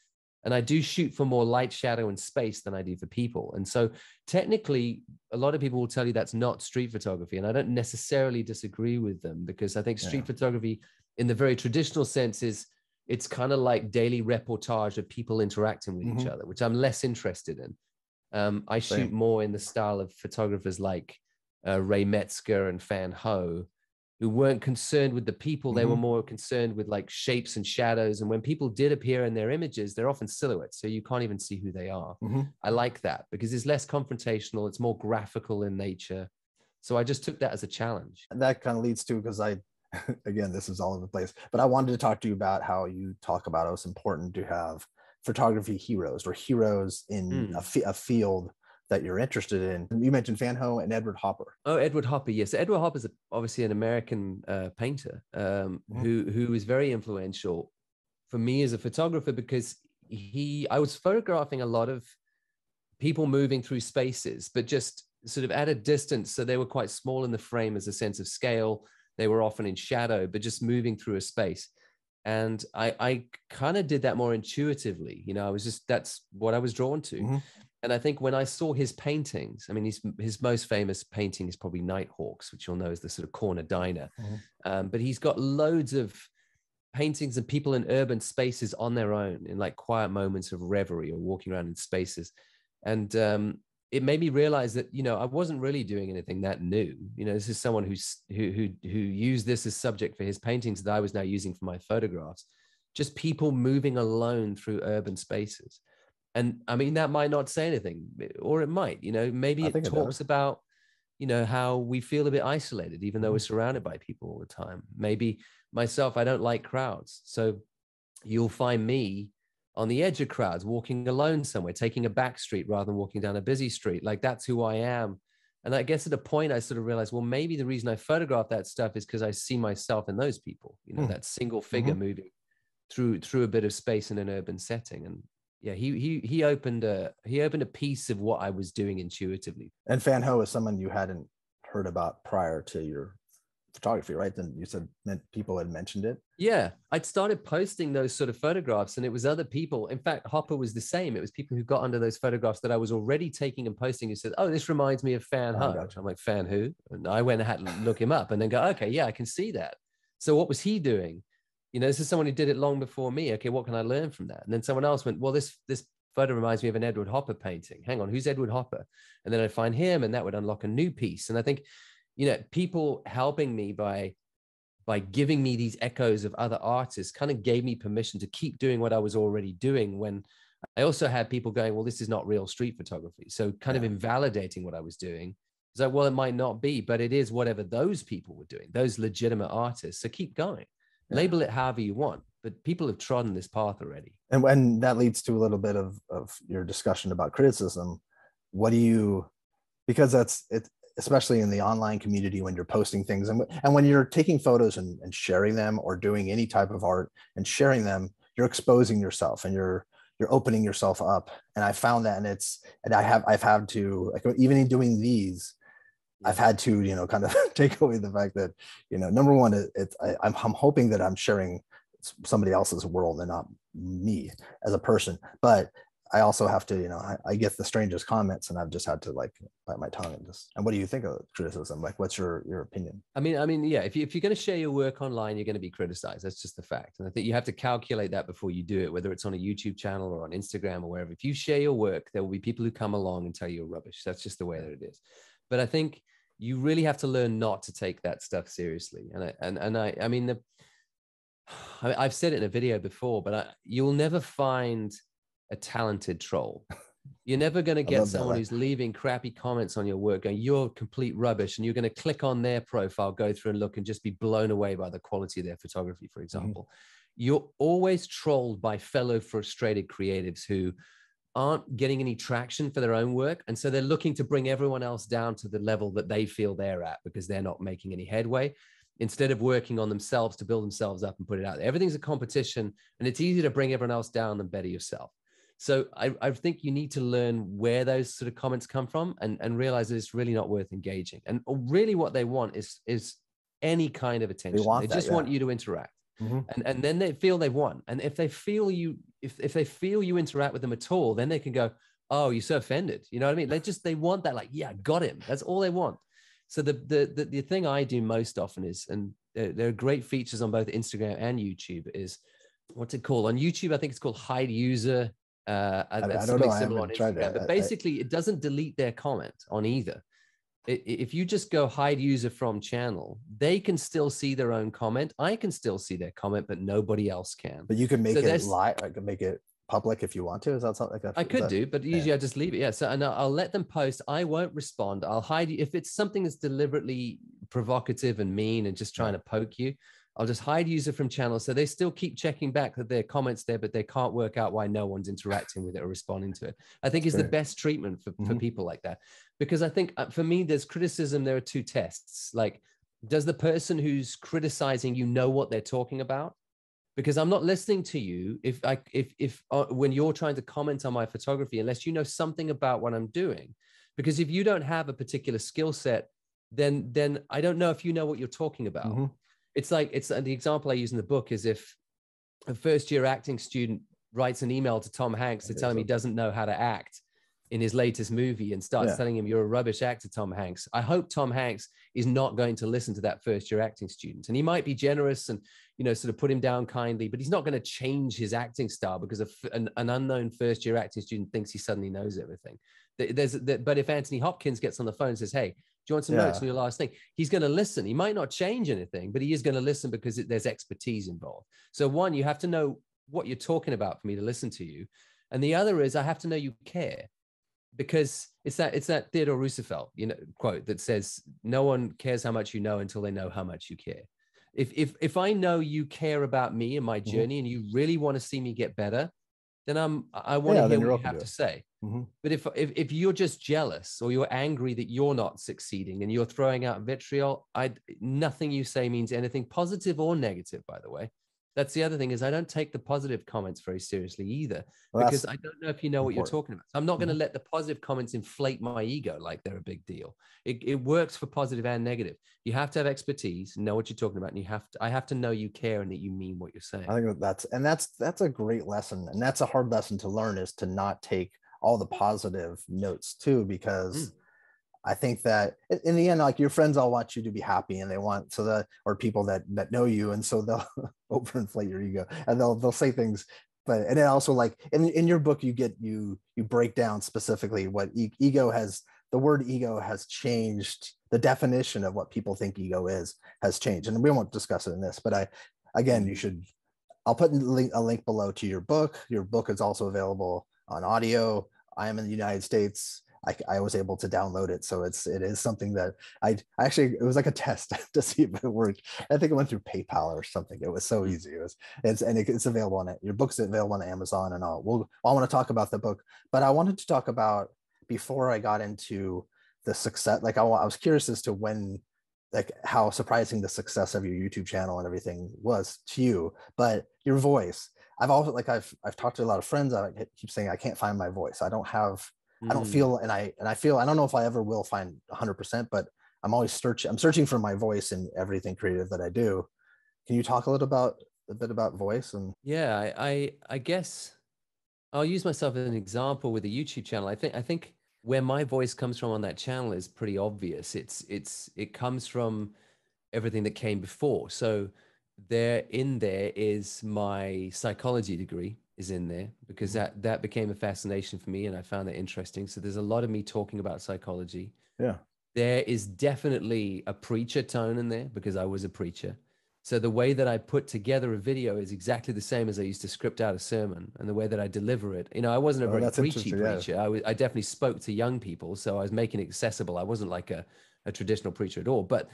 Speaker 2: And I do shoot for more light, shadow, and space than I do for people. And so, technically, a lot of people will tell you that's not street photography. And I don't necessarily disagree with them because I think street yeah. photography, in the very traditional sense, is it's kind of like daily reportage of people interacting with mm-hmm. each other, which I'm less interested in. Um, I Same. shoot more in the style of photographers like uh, Ray Metzker and Fan Ho, who weren't concerned with the people. They mm-hmm. were more concerned with like shapes and shadows. And when people did appear in their images, they're often silhouettes. So you can't even see who they are. Mm-hmm. I like that because it's less confrontational, it's more graphical in nature. So I just took that as a challenge.
Speaker 1: And that kind of leads to because I, again, this is all over the place, but I wanted to talk to you about how you talk about how it's important to have photography heroes or heroes in mm. a, f- a field that you're interested in. You mentioned Fan Ho and Edward Hopper.
Speaker 2: Oh, Edward Hopper, yes. Edward Hopper is obviously an American uh, painter um, mm-hmm. who who is very influential for me as a photographer because he I was photographing a lot of people moving through spaces, but just sort of at a distance. So they were quite small in the frame as a sense of scale. They were often in shadow, but just moving through a space. And I, I kind of did that more intuitively. You know, I was just, that's what I was drawn to. Mm-hmm. And I think when I saw his paintings, I mean, his, his most famous painting is probably Nighthawks, which you'll know is the sort of corner diner. Mm-hmm. Um, but he's got loads of paintings and people in urban spaces on their own in like quiet moments of reverie or walking around in spaces and um, it made me realize that you know I wasn't really doing anything that new. You know, this is someone who's who who who used this as subject for his paintings that I was now using for my photographs. Just people moving alone through urban spaces, and I mean that might not say anything, or it might. You know, maybe it talks it about you know how we feel a bit isolated, even though we're mm-hmm. surrounded by people all the time. Maybe myself, I don't like crowds, so you'll find me on the edge of crowds, walking alone somewhere, taking a back street rather than walking down a busy street. Like that's who I am. And I guess at a point I sort of realized, well, maybe the reason I photograph that stuff is because I see myself in those people, you know, mm. that single figure mm-hmm. moving through through a bit of space in an urban setting. And yeah, he he he opened a he opened a piece of what I was doing intuitively.
Speaker 1: And Fan Ho is someone you hadn't heard about prior to your photography, right? Then you said that people had mentioned it.
Speaker 2: Yeah, I'd started posting those sort of photographs, and it was other people. In fact, Hopper was the same. It was people who got under those photographs that I was already taking and posting who said, "Oh, this reminds me of Fan oh, Gotcha. I'm like, "Fan who?" And I went and had to look him up, and then go, "Okay, yeah, I can see that." So what was he doing? You know, this is someone who did it long before me. Okay, what can I learn from that? And then someone else went, "Well, this this photo reminds me of an Edward Hopper painting. Hang on, who's Edward Hopper?" And then I'd find him, and that would unlock a new piece. And I think you know people helping me by by giving me these echoes of other artists kind of gave me permission to keep doing what i was already doing when i also had people going well this is not real street photography. So kind yeah. of invalidating what i was doing. It's like well it might not be but it is whatever those people were doing those legitimate artists. So keep going. Yeah. label it however you want but people have trodden this path already.
Speaker 1: And when that leads to a little bit of, of your discussion about criticism what do you because that's it especially in the online community when you're posting things and, and when you're taking photos and, and sharing them or doing any type of art and sharing them you're exposing yourself and you're you're opening yourself up. And i found that and it's and i have i've had to like even in doing these i've had to you know kind of take away the fact that you know number one it, it's I, I'm, I'm hoping that i'm sharing somebody else's world and not me as a person. But I also have to, you know, I, I, get the strangest comments and I've just had to like bite my tongue and just, and what do you think of criticism? Like, what's your, your opinion?
Speaker 2: I mean, I mean, yeah, if, you, if you're going to share your work online, you're going to be criticized. That's just the fact. And I think you have to calculate that before you do it, whether it's on a YouTube channel or on Instagram or wherever. If you share your work, there will be people who come along and tell you you're rubbish. That's just the way that it is. But I think you really have to learn not to take that stuff seriously. And I, and, and I, I mean, the, I, have said it in a video before, but I, you'll never find a talented troll. You're never going to get someone who's leaving crappy comments on your work going, you're complete rubbish. And you're going to click on their profile, go through and look and just be blown away by the quality of their photography, for mm-hmm. example. Mm-hmm. You're always trolled by fellow frustrated creatives who aren't getting any traction for their own work. And so they're looking to bring everyone else down to the level that they feel they're at because they're not making any headway instead of working on themselves to build themselves up and put it out there. Everything's a competition and it's easy to bring everyone else down than better yourself. So I, I think you need to learn where those sort of comments come from and, and realize that it's really not worth engaging. And really what they want is is any kind of attention. They, they that, just yeah. want you to interact. Mm-hmm. And, and then they feel they've won. And if they feel you, if, if they feel you interact with them at all, then they can go, Oh, you're so offended. You know what I mean? They just they want that, like, yeah, got him. That's all they want. So the the the, the thing I do most often is, and there, there are great features on both Instagram and YouTube, is what's it called? On YouTube, I think it's called hide user uh, I, I, don't know. I haven't tried that. But basically, I, it doesn't delete their comment on either. If you just go hide user from channel, they can still see their own comment. I can still see their comment, but nobody else can.
Speaker 1: But you can make so it live. I can make it public if you want to. Is that something like that?
Speaker 2: I could
Speaker 1: that,
Speaker 2: do, but usually yeah. I just leave it. Yeah. So and I'll, I'll let them post. I won't respond. I'll hide you if it's something that's deliberately provocative and mean and just trying to poke you. I'll just hide user from channel. So they still keep checking back that their comments there, but they can't work out why no one's interacting with it or responding to it. I think is the best treatment for, mm-hmm. for people like that. Because I think uh, for me, there's criticism. There are two tests. Like, does the person who's criticizing you know what they're talking about? Because I'm not listening to you if I if if uh, when you're trying to comment on my photography, unless you know something about what I'm doing. Because if you don't have a particular skill set, then then I don't know if you know what you're talking about. Mm-hmm it's like it's uh, the example I use in the book is if a first year acting student writes an email to Tom Hanks to tell him he doesn't know how to act in his latest movie and starts yeah. telling him you're a rubbish actor, Tom Hanks. I hope Tom Hanks is not going to listen to that first year acting student. And he might be generous and, you know, sort of put him down kindly, but he's not going to change his acting style because an, an, unknown first year acting student thinks he suddenly knows everything. There's, but if Anthony Hopkins gets on the phone and says, Hey, you want some yeah. notes on your last thing? He's going to listen. He might not change anything, but he is going to listen because it, there's expertise involved. So, one, you have to know what you're talking about for me to listen to you. And the other is I have to know you care because it's that it's that Theodore Roosevelt, you know, quote that says, no one cares how much you know until they know how much you care. If if if I know you care about me and my mm-hmm. journey mm-hmm. and you really want to see me get better, then I'm I want yeah, to hear what you have to, to say. Mm-hmm. But if, if if you're just jealous or you're angry that you're not succeeding and you're throwing out vitriol, I nothing you say means anything positive or negative. By the way, that's the other thing is I don't take the positive comments very seriously either well, because I don't know if you know important. what you're talking about. So I'm not going to mm-hmm. let the positive comments inflate my ego like they're a big deal. It, it works for positive and negative. You have to have expertise, know what you're talking about, and you have to. I have to know you care and that you mean what you're saying.
Speaker 1: I think that's and that's that's a great lesson, and that's a hard lesson to learn is to not take all the positive notes too, because. Mm I think that in the end, like your friends all want you to be happy and they want so that or people that that know you. And so they'll overinflate your ego and they'll they'll say things. But and then also like in, in your book, you get you you break down specifically what e- ego has the word ego has changed the definition of what people think ego is has changed and we won't discuss it in this but i again you should i'll put a link, a link below to your book your book is also available on audio i am in the united states I, I was able to download it. So it's it is something that I, I actually it was like a test to see if it worked. I think it went through PayPal or something. It was so hmm. easy. It was it's and it, it's available on it. Your book's available on Amazon and all. We'll I want to talk about the book, but I wanted to talk about before I got into the success. Like I, I was curious as to when like how surprising the success of your YouTube channel and everything was to you, but your voice. I've also like I've I've talked to a lot of friends. I keep saying I can't find my voice. I don't have Mm. I don't mm. feel, and I and I feel I don't know if I ever will find 100%, but I'm always searching. I'm searching for my voice in everything creative that I do. Can you talk a little about a bit about voice and?
Speaker 2: Yeah, I I, I guess I'll use myself as an example with the YouTube channel. I think I think where my voice comes from on that channel is pretty obvious. It's it's it comes from everything that came before. So there in there is my psychology degree is in there because mm-hmm. that that became a fascination for me and I found that interesting. So there's a lot of me talking about psychology.
Speaker 1: Yeah.
Speaker 2: There is definitely a preacher tone in there because I was a preacher. So the way that I put together a video is exactly the same as I used to script out a sermon, and the way that I deliver it. You know, I wasn't a oh, very preachy preacher. Yeah. I, was, I definitely spoke to young people, so I was making it accessible. I wasn't like a, a traditional preacher at all. But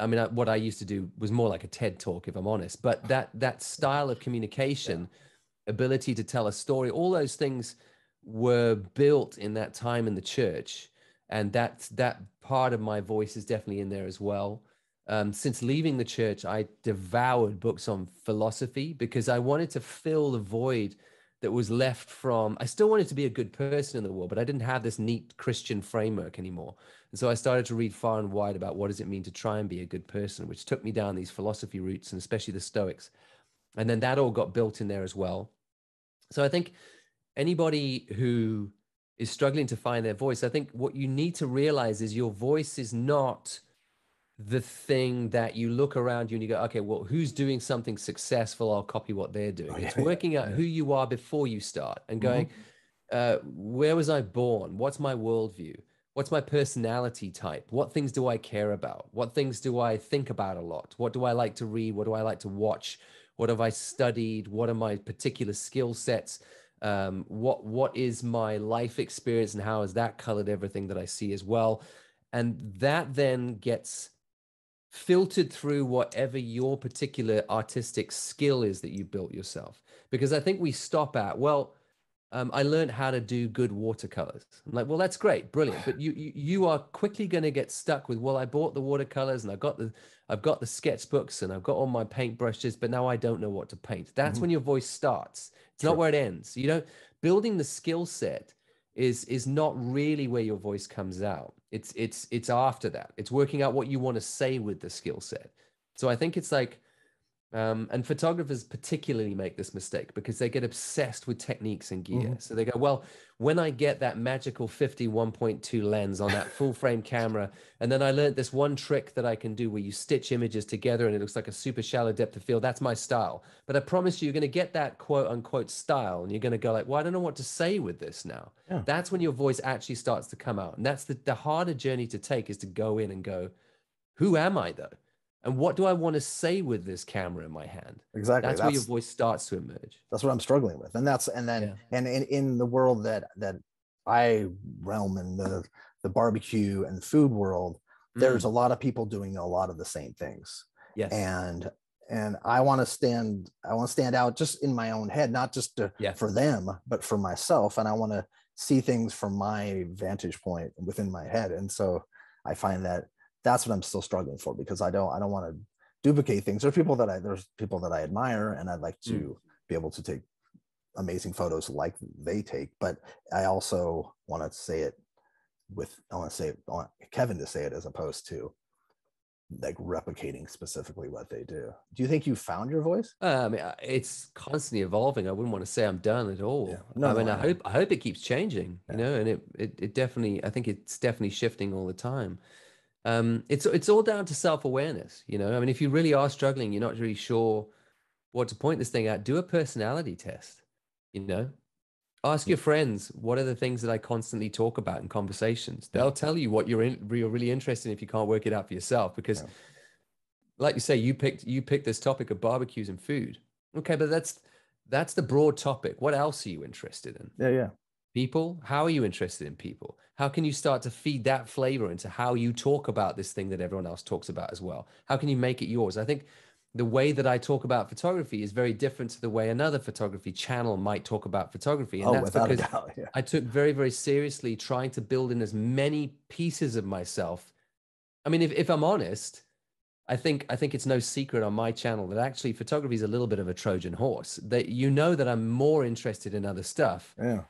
Speaker 2: I mean, I, what I used to do was more like a TED talk, if I'm honest. But that that style of communication. Yeah ability to tell a story, all those things were built in that time in the church. And that, that part of my voice is definitely in there as well. Um, since leaving the church, I devoured books on philosophy because I wanted to fill the void that was left from. I still wanted to be a good person in the world, but I didn't have this neat Christian framework anymore. And so I started to read far and wide about what does it mean to try and be a good person, which took me down these philosophy routes, and especially the Stoics. And then that all got built in there as well. So I think anybody who is struggling to find their voice, I think what you need to realize is your voice is not the thing that you look around you and you go, okay, well, who's doing something successful? I'll copy what they're doing. Oh, yeah, it's working out who you are before you start and going, mm-hmm. uh, where was I born? What's my worldview? What's my personality type? What things do I care about? What things do I think about a lot? What do I like to read? What do I like to watch? What have I studied? What are my particular skill sets? Um, what what is my life experience and how has that colored everything that I see as well? And that then gets filtered through whatever your particular artistic skill is that you built yourself. Because I think we stop at, well, um, I learned how to do good watercolors. I'm like, well, that's great, brilliant. But you you, you are quickly going to get stuck with, well, I bought the watercolors and I got the I've got the sketchbooks and I've got all my paint brushes, but now I don't know what to paint. That's mm-hmm. when your voice starts. It's not where it ends. You know, building the skill set is is not really where your voice comes out. It's it's it's after that. It's working out what you want to say with the skill set. So I think it's like um, and photographers particularly make this mistake because they get obsessed with techniques and gear. Mm-hmm. So they go, well, when I get that magical 51.2 lens on that full frame camera, and then I learned this one trick that I can do where you stitch images together and it looks like a super shallow depth of field. That's my style. But I promise you, you're going to get that quote unquote style, and you're going to go like, well, I don't know what to say with this now. Yeah. That's when your voice actually starts to come out, and that's the the harder journey to take is to go in and go, who am I though? And what do I want to say with this camera in my hand?
Speaker 1: Exactly.
Speaker 2: That's, that's where your voice starts to emerge.
Speaker 1: That's what I'm struggling with, and that's and then yeah. and in, in the world that that I realm in the the barbecue and food world, mm. there's a lot of people doing a lot of the same things.
Speaker 2: Yes.
Speaker 1: And and I want to stand I want to stand out just in my own head, not just to, yeah. for them, but for myself. And I want to see things from my vantage point within my head. And so I find that that's what I'm still struggling for because I don't I don't want to duplicate things. There's people that I there's people that I admire and I'd like to mm. be able to take amazing photos like they take, but I also want to say it with I want to say it, I want Kevin to say it as opposed to like replicating specifically what they do. Do you think you found your voice?
Speaker 2: I mean, uh, it's constantly evolving. I wouldn't want to say I'm done at all. Yeah. No, I mean, no, I, hope I hope it keeps changing. Yeah. You know, and it, it it definitely I think it's definitely shifting all the time um, it's it's all down to self awareness. You know, I mean, if you really are struggling, you're not really sure what to point this thing at. Do a personality test. You know, ask your friends what are the things that I constantly talk about in conversations. They'll tell you what you're in, you're really interested in if you can't work it out for yourself. Because, yeah. like you say, you picked you picked this topic of barbecues and food. Okay, but that's that's the broad topic. What else are you interested in?
Speaker 1: Yeah, yeah
Speaker 2: people how are you interested in people how can you start to feed that flavor into how you talk about this thing that everyone else talks about as well how can you make it yours i think the way that i talk about photography is very different to the way another photography channel might talk about photography and oh, that's because doubt, yeah. i took very very seriously trying to build in as many pieces of myself i mean if, if i'm honest I think I think it's no secret on my channel that actually photography is a little bit of a Trojan horse. That you know that I'm more interested in other stuff.
Speaker 1: Yeah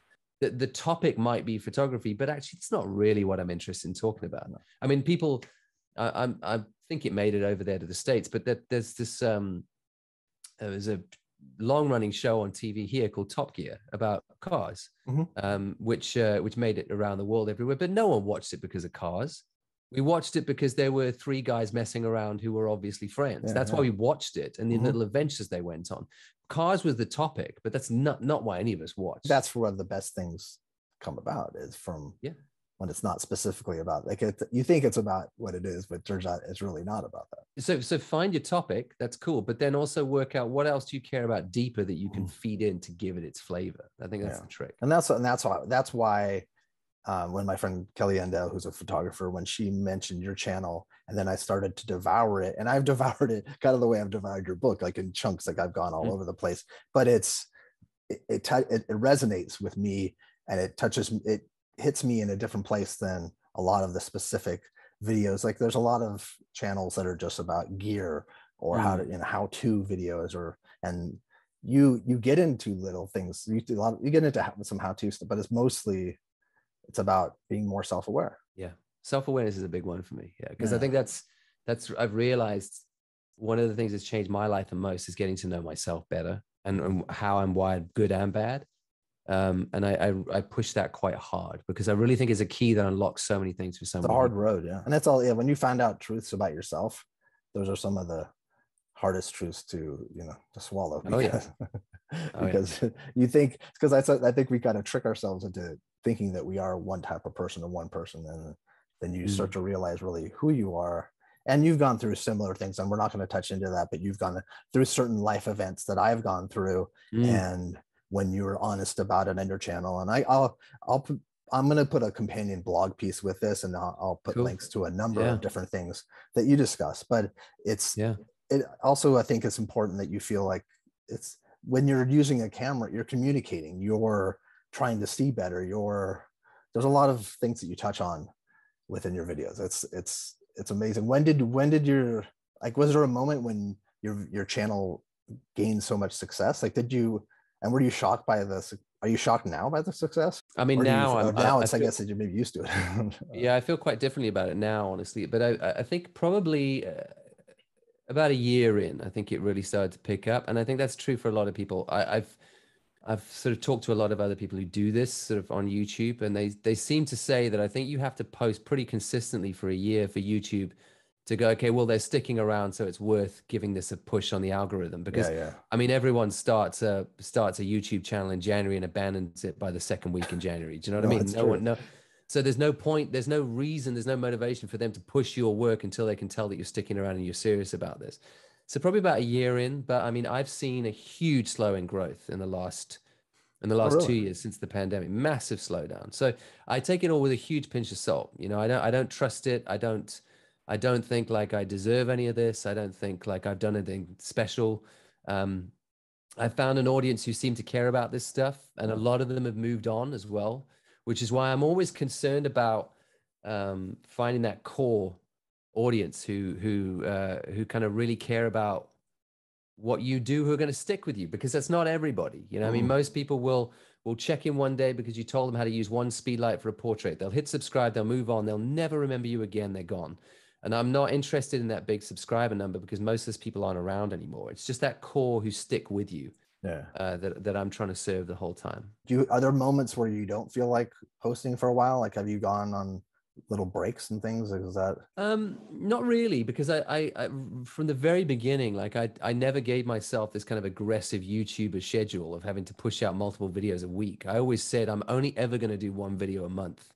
Speaker 2: the, the topic might be photography, but actually it's not really what I'm interested in talking about. I mean, people, I, I, I think it made it over there to the States, but that there's this, um, there's a long running show on TV here called Top Gear about cars, mm-hmm. um, which, uh, which made it around the world everywhere, but no one watched it because of cars. We watched it because there were three guys messing around who were obviously friends. Yeah, That's yeah. why we watched it and the mm-hmm. little adventures they went on cars was the topic, but that's not not why any of us watch.
Speaker 1: That's where the best things come about is from
Speaker 2: yeah
Speaker 1: when it's not specifically about like it, you think it's about what it is, but turns out it's really not about that.
Speaker 2: So so find your topic, that's cool, but then also work out what else do you care about deeper that you can mm. feed in to give it its flavor. I think that's yeah. the trick.
Speaker 1: And that's and that's why that's why um, when my friend Kelly Endell, who's a photographer, when she mentioned your channel, and then I started to devour it, and I've devoured it kind of the way I've devoured your book, like in chunks, like I've gone all mm-hmm. over the place. But it's it, it, it it resonates with me, and it touches it hits me in a different place than a lot of the specific videos. Like there's a lot of channels that are just about gear or mm-hmm. how to mm. you know how to videos or and you you get into little things you do a lot you get into some how to stuff but it's mostly it's about being more self-aware
Speaker 2: yeah self-awareness is a big one for me yeah because yeah. i think that's that's i've realized one of the things that's changed my life the most is getting to know myself better and, and how i'm wired good and bad um, and I, I, I push that quite hard because I really think it's a key that unlocks so many things for someone.
Speaker 1: It's a hard road, yeah, and that's all. Yeah, when you find out truths about yourself, those are some of the hardest truths to you know to swallow.
Speaker 2: Because, oh yeah,
Speaker 1: oh, because yeah. you think because I I think we kind of trick ourselves into thinking that we are one type of person and one person and then you mm. start to realize really who you are and you've gone through similar things and we're not going to touch into that but you've gone through certain life events that i've gone through mm. and when you're honest about it on your channel and I, i'll i'll I'm going to put a companion blog piece with this, and I'll, I'll put
Speaker 2: Cool.
Speaker 1: links to a number
Speaker 2: Yeah.
Speaker 1: of different things that you discuss. But it's
Speaker 2: Yeah.
Speaker 1: it also I think it's important that you feel like it's when you're using a camera, you're communicating, you're trying to see better, you're there's a lot of things that you touch on within your videos. It's it's it's amazing. When did when did your like was there a moment when your your channel gained so much success? Like did you and were you shocked by this? Are you shocked now by the success?
Speaker 2: I mean,
Speaker 1: Or do you
Speaker 2: now I'm
Speaker 1: now
Speaker 2: I-
Speaker 1: it's
Speaker 2: I
Speaker 1: I,
Speaker 2: feel-
Speaker 1: guess that you're maybe used to it.
Speaker 2: yeah i feel quite differently about it now honestly but i I- i think probably uh, about a year in i think it really started to pick up and i think that's true for a lot of people I, i've i've sort of talked to a lot of other people who do this sort of on youtube and they they seem to say that i think you have to post pretty consistently for a year for youtube to go okay well they're sticking around so it's worth giving this a push on the algorithm because
Speaker 1: yeah, yeah.
Speaker 2: I mean, everyone starts a starts a YouTube channel in January and abandons it by the second week in January. Do you know what
Speaker 1: No,
Speaker 2: I mean? No
Speaker 1: true.
Speaker 2: one, no. So there's no point, there's no reason, there's no motivation for them to push your work until they can tell that you're sticking around and you're serious about this. So probably about a year in, but I mean, I've seen a huge slowing growth in the last in the last two
Speaker 1: Oh, really?
Speaker 2: years since the pandemic, massive slowdown. So I take it all with a huge pinch of salt. You know, I don't I don't trust it. I don't I don't think like I deserve any of this. I don't think like I've done anything special. Um, I found an audience who seem to care about this stuff, and a lot of them have moved on as well, which is why I'm always concerned about um, finding that core audience who who uh, who kind of really care about what you do, who are going to stick with you, because that's not everybody. You know, I mean,
Speaker 1: Mm.
Speaker 2: most people will will check in one day because you told them how to use one speed light for a portrait. They'll hit subscribe, they'll move on, they'll never remember you again. They're gone. And I'm not interested in that big subscriber number because most of those people aren't around anymore. It's just that core who stick with you
Speaker 1: Yeah.
Speaker 2: uh, that that I'm trying to serve the whole time.
Speaker 1: Do you are there moments where you don't feel like posting for a while? Like have you gone on little breaks and things? Is that
Speaker 2: Um, not really, because I, I, I, from the very beginning, like I, I never gave myself this kind of aggressive YouTuber schedule of having to push out multiple videos a week. I always said I'm only ever going to do one video a month,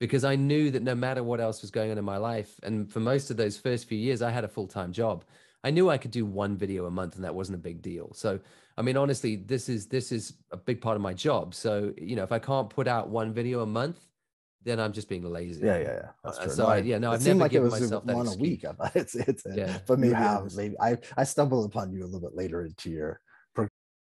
Speaker 2: because I knew that no matter what else was going on in my life, and for most of those first few years, I had a full time job. I knew I could do one video a month, and that wasn't a big deal. So, I mean, honestly, this is this is a big part of my job. So, you know, if I can't put out one video a month, then I'm just being lazy.
Speaker 1: yeah, yeah, yeah. That's
Speaker 2: Uh,
Speaker 1: true.
Speaker 2: so I- yeah, no, I've never
Speaker 1: like it
Speaker 2: given
Speaker 1: was
Speaker 2: myself that
Speaker 1: one a week.
Speaker 2: excuse.
Speaker 1: I thought it's it's
Speaker 2: Yeah,
Speaker 1: but maybe
Speaker 2: maybe it
Speaker 1: have
Speaker 2: was.
Speaker 1: maybe I I stumbled upon you a little bit later into your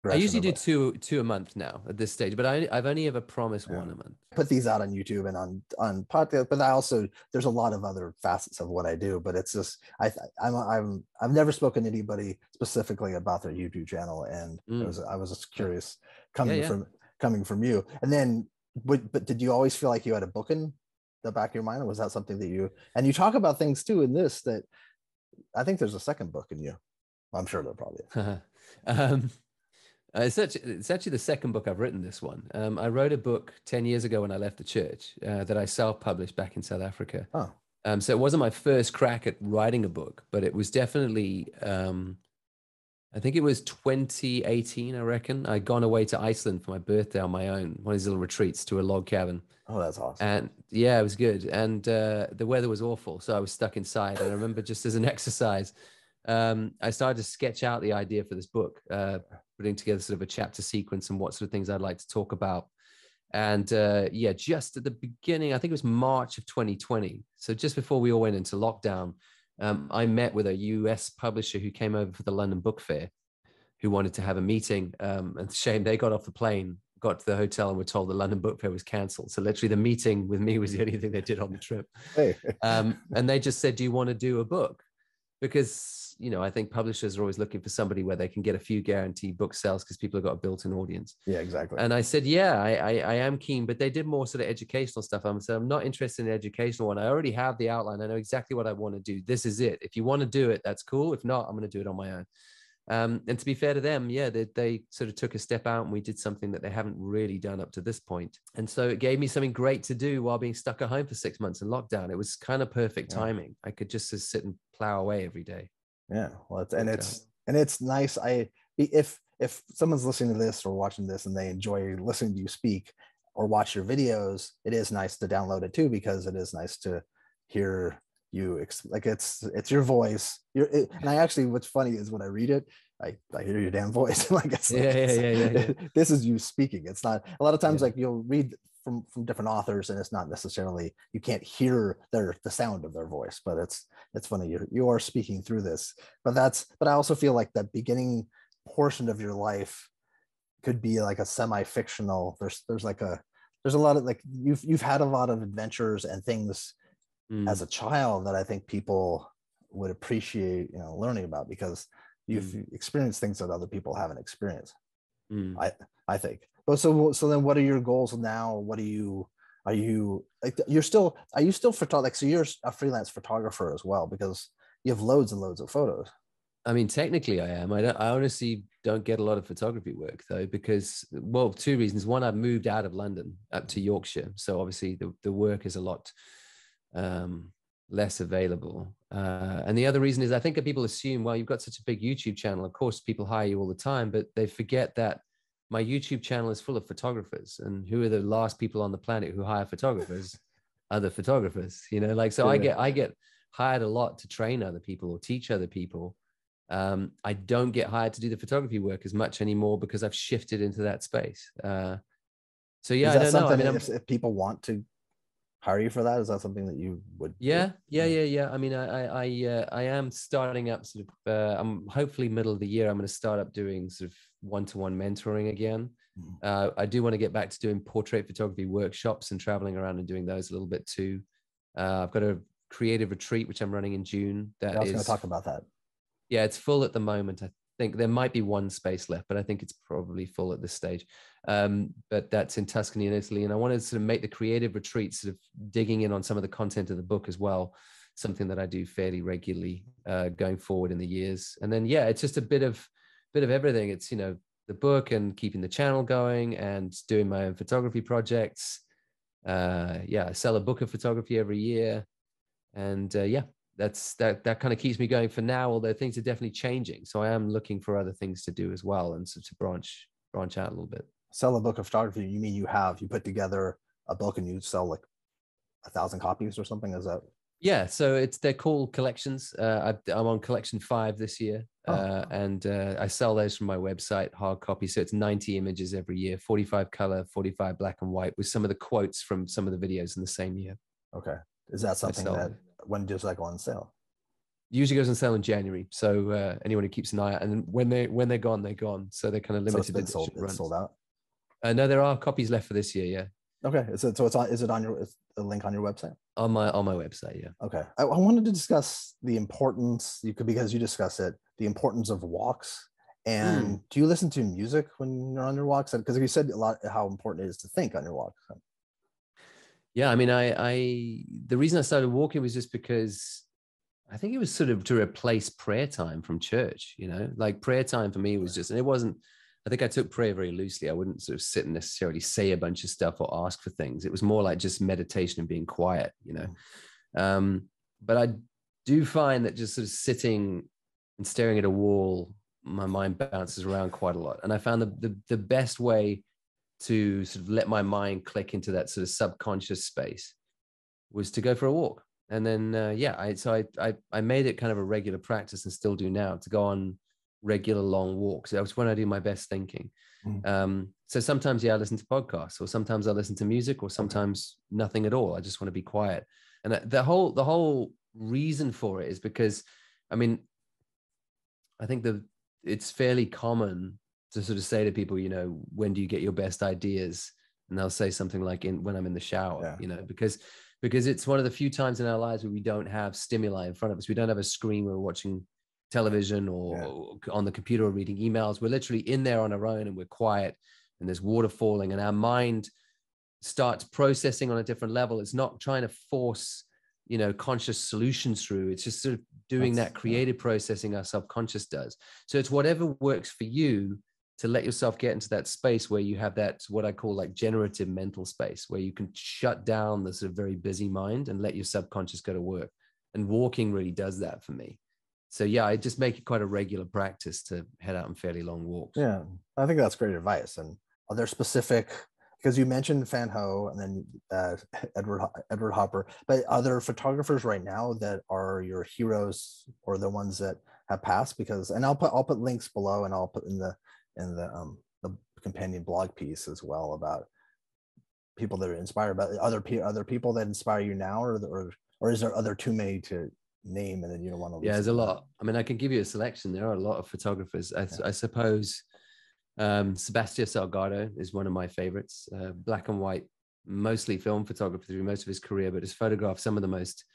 Speaker 2: I usually do two two a month now at this stage, but I I've only ever promised
Speaker 1: Yeah.
Speaker 2: one a month.
Speaker 1: put these out on YouTube and on on podcast, but I also there's a lot of other facets of what I do. But it's just I I'm I'm I've never spoken to anybody specifically about their YouTube channel, and it
Speaker 2: Mm.
Speaker 1: was I was just curious coming
Speaker 2: yeah.
Speaker 1: from coming from you. And then, but but did you always feel like you had a book in the back of your mind, or was that something that you and you talk about things too in this that I think there's a second book in you. I'm sure there probably is.
Speaker 2: um, uh, it's, such, it's actually the second book I've written. This one, um, I wrote a book ten years ago when I left the church uh, that I self-published back in South Africa.
Speaker 1: Oh,
Speaker 2: Um, so it wasn't my first crack at writing a book, but it was definitely, um, I think it was 2018, I reckon. I'd gone away to Iceland for my birthday on my own, one of these little retreats to a log cabin.
Speaker 1: oh, that's awesome.
Speaker 2: And yeah, it was good. And uh, the weather was awful. So I was stuck inside. And I remember just as an exercise, um, I started to sketch out the idea for this book, uh, putting together sort of a chapter sequence and what sort of things I'd like to talk about. And uh, yeah, just at the beginning, I think it was March of 2020. So just before we all went into lockdown, um, I met with a US publisher who came over for the London Book Fair, who wanted to have a meeting. Um, and shame they got off the plane, got to the hotel, and were told the London Book Fair was cancelled. So literally, the meeting with me was the only thing they did on the trip.
Speaker 1: Hey,
Speaker 2: Um, and they just said, "Do you want to do a book?" Because you know, I think publishers are always looking for somebody where they can get a few guaranteed book sales because people have got a built-in audience.
Speaker 1: yeah, exactly.
Speaker 2: And I said, yeah, I, I, I am keen, but they did more sort of educational stuff. I'm so I'm not interested in the educational one. I already have the outline. I know exactly what I want to do. This is it. If you want to do it, that's cool. If not, I'm going to do it on my own. Um, and to be fair to them, yeah, they, they sort of took a step out and we did something that they haven't really done up to this point. And so it gave me something great to do while being stuck at home for six months in lockdown. It was kind of perfect
Speaker 1: Yeah.
Speaker 2: timing. I could just just sit and plow away every day.
Speaker 1: yeah well it's, and
Speaker 2: Worked
Speaker 1: it's and it's nice i if if someone's listening to this or watching this and they enjoy listening to you speak or watch your videos it is nice to download it too because it is nice to hear you ex- like it's it's your voice you're it, and i actually what's funny is when i read it i i hear your damn voice like it's,
Speaker 2: Yeah, yeah,
Speaker 1: it's-
Speaker 2: yeah, yeah, yeah.
Speaker 1: this is you speaking it's not a lot of times
Speaker 2: Yeah.
Speaker 1: like you'll read from from different authors, and it's not necessarily you can't hear their the sound of their voice, but it's it's funny you you are speaking through this. But that's but I also feel like that beginning portion of your life could be like a semi-fictional. There's there's like a there's a lot of like you've you've had a lot of adventures and things mm. as a child that I think people would appreciate you know learning about because you've mm. experienced things that other people haven't experienced. Mm. I I think. But so so then what are your goals now? What do you are you like you're still are you still photo like so you're a freelance photographer as well because you have loads and loads of photos.
Speaker 2: I mean, technically, I am. I, don't, I honestly don't get a lot of photography work though, because well, two reasons. One, I've moved out of London up to Yorkshire, so obviously the the work is a lot um, less available. Uh, and the other reason is I think that people assume, well, you've got such a big YouTube channel. Of course, people hire you all the time, but they forget that my YouTube channel is full of photographers. And who are the last people on the planet who hire photographers? other photographers, you know, like so yeah. I get I get hired a lot to train other people or teach other people. Um, I don't get hired to do the photography work as much anymore because I've shifted into that space. Uh, so yeah, I don't know. I
Speaker 1: mean, if, if, people want to hire you for that? Is that something that you would?
Speaker 2: Yeah, do? yeah, yeah, yeah. I mean, I, I, uh, I am starting up sort of. Uh, I'm hopefully middle of the year. I'm going to start up doing sort of one-to-one mentoring again. Mm-hmm. Uh, I do want to get back to doing portrait photography workshops and traveling around and doing those a little bit too. Uh, I've got a creative retreat which I'm running in June.
Speaker 1: That I was going to talk about that.
Speaker 2: Yeah, it's full at the moment. I think there might be one space left, but I think it's probably full at this stage. Um, but that's in Tuscany in Italy. And I wanted to sort of make the creative retreat sort of digging in on some of the content of the book as well, something that I do fairly regularly uh, going forward in the years. And then, yeah, it's just a bit of, bit of everything. It's, you know, the book and keeping the channel going and doing my own photography projects. Uh, yeah, I sell a book of photography every year. And uh, yeah, that's that that kind of keeps me going for now although things are definitely changing. So i am looking for other things to do as well and so to branch branch out a little bit.
Speaker 1: Sell a book of photography you mean you have you put together a book and you sell like a thousand copies or something? Is that
Speaker 2: yeah so it's they're called collections. Uh, I, am on collection five this year oh. uh, and uh, i sell those from my website hard copy. So it's 90 images every year 45 color 45 black and white with some of the quotes from some of the videos in the same year.
Speaker 1: Okay. Is that something that when does that go on sale?
Speaker 2: Usually goes on sale in January. So uh, anyone who keeps an eye out, and when they when they're gone, they're gone. So they're kind of limited.
Speaker 1: So it's sold, it's sold out.
Speaker 2: Uh, no, there are copies left for this year. Yeah.
Speaker 1: Okay, so, so it's on. Is it on your? Is a link on your website?
Speaker 2: On my on my website, yeah.
Speaker 1: Okay, I, I wanted to discuss the importance. You could because you discuss it. The importance of walks and mm. do you listen to music when you're on your walks? Because you said a lot how important it is to think on your walks
Speaker 2: yeah i mean i i the reason i started walking was just because i think it was sort of to replace prayer time from church you know? Like prayer time for me was just and it wasn't i think i took prayer very loosely. I wouldn't sort of sit and necessarily say a bunch of stuff or ask for things. It was more like just meditation and being quiet you know? Mm. um but i do find that just sort of sitting and staring at a wall my mind bounces around quite a lot. And i found the, the, the best way to sort of let my mind click into that sort of subconscious space was to go for a walk. And then, uh, yeah, I, so I, I, I made it kind of a regular practice and still do now to go on regular long walks. That was when I do my best thinking. Mm. Um, so sometimes, yeah, I listen to podcasts or sometimes I listen to music or sometimes nothing at all. I just want to be quiet. And the whole, the whole reason for it is because, I mean, I think the, it's fairly common to sort of say to people, you know, when do you get your best ideas? And they'll say something like in when I'm in the shower, yeah. you know, because because it's one of the few times in our lives where we don't have stimuli in front of us. We don't have a screen where we're watching television or, yeah. on the computer or reading emails. We're literally in there on our own and we're quiet and there's water falling and our mind starts processing on a different level. It's not trying to force, you know, conscious solutions through. It's just sort of doing That's, that creative yeah. processing our subconscious does. So it's whatever works for you to let yourself get into that space where you have that what I call like generative mental space where you can shut down the sort of very busy mind and let your subconscious go to work. And walking really does that for me. So yeah, I just make it quite a regular practice to head out on fairly long walks.
Speaker 1: Yeah, I think that's great advice. And are there specific because you mentioned Fan Ho and then uh, Edward Edward Hopper, but are there photographers right now that are your heroes or the ones that have passed? Because and I'll put I'll put links below and I'll put in the in the um, the companion blog piece as well about people that are inspired by other pe- other people that inspire you now, or or or is there other too many to name and then you don't want to?
Speaker 2: Yeah, there's a lot. I mean, I can give you a selection. There are a lot of photographers. I, yeah. I suppose um, Sebastião Salgado is one of my favorites. Uh, black and white, mostly film photographer through most of his career, but has photographed some of the most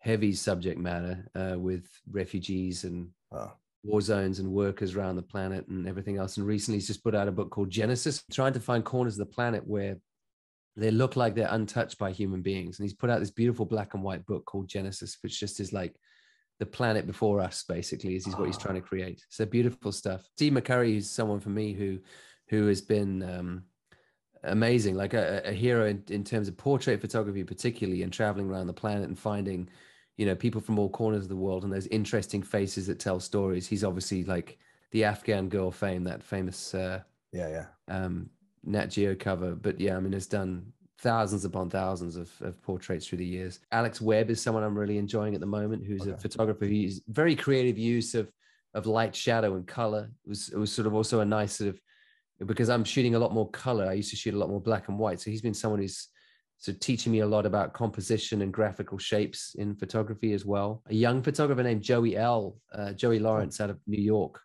Speaker 2: heavy subject matter uh, with refugees and oh. War zones and workers around the planet and everything else. And recently, he's just put out a book called Genesis, trying to find corners of the planet where they look like they're untouched by human beings. And he's put out this beautiful black and white book called Genesis, which just is like the planet before us, basically, is, is what he's trying to create. So beautiful stuff. Steve McCurry is someone for me who who has been um, amazing, like a, a hero in, in, terms of portrait photography, particularly, and traveling around the planet and finding, you know, people from all corners of the world and those interesting faces that tell stories. He's obviously like the Afghan girl fame, that famous uh,
Speaker 1: yeah yeah
Speaker 2: um, Nat Geo cover. But yeah, I mean, has done thousands upon thousands of, of portraits through the years. Alex Webb is someone I'm really enjoying at the moment, who's okay. a photographer who's very creative use of of light, shadow, and color. It was it was sort of also a nice sort of because I'm shooting a lot more color. I used to shoot a lot more black and white. So he's been someone who's of teaching me a lot about composition and graphical shapes in photography as well. A young photographer named Joey L. Uh, Joey Lawrence out of New York,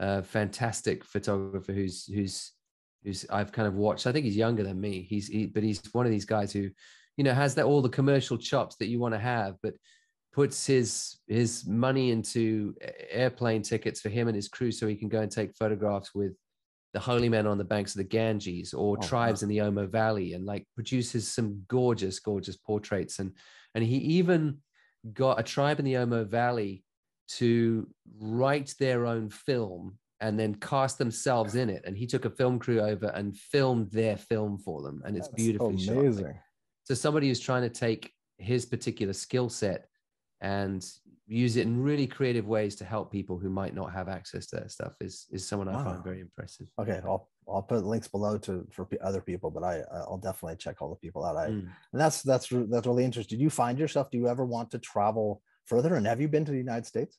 Speaker 2: uh, fantastic photographer who's who's who's I've kind of watched. I think he's younger than me. He's he, but he's one of these guys who, you know, has that all the commercial chops that you want to have, but puts his his money into airplane tickets for him and his crew so he can go and take photographs with the holy men on the banks of the Ganges or oh, tribes wow. in the Omo Valley and like produces some gorgeous, gorgeous portraits. And and he even got a tribe in the Omo Valley to write their own film and then cast themselves in it. And he took a film crew over and filmed their film for them. And it's That's beautifully amazing. shot. so somebody who's trying to take his particular skill set and use it in really creative ways to help people who might not have access to that stuff is is someone I find very impressive.
Speaker 1: Okay, I'll I'll put links below to for other people, but I I'll definitely check all the people out. I mm. and that's that's that's really interesting. Do you find yourself? Do you ever want to travel further? And have you been to the United States?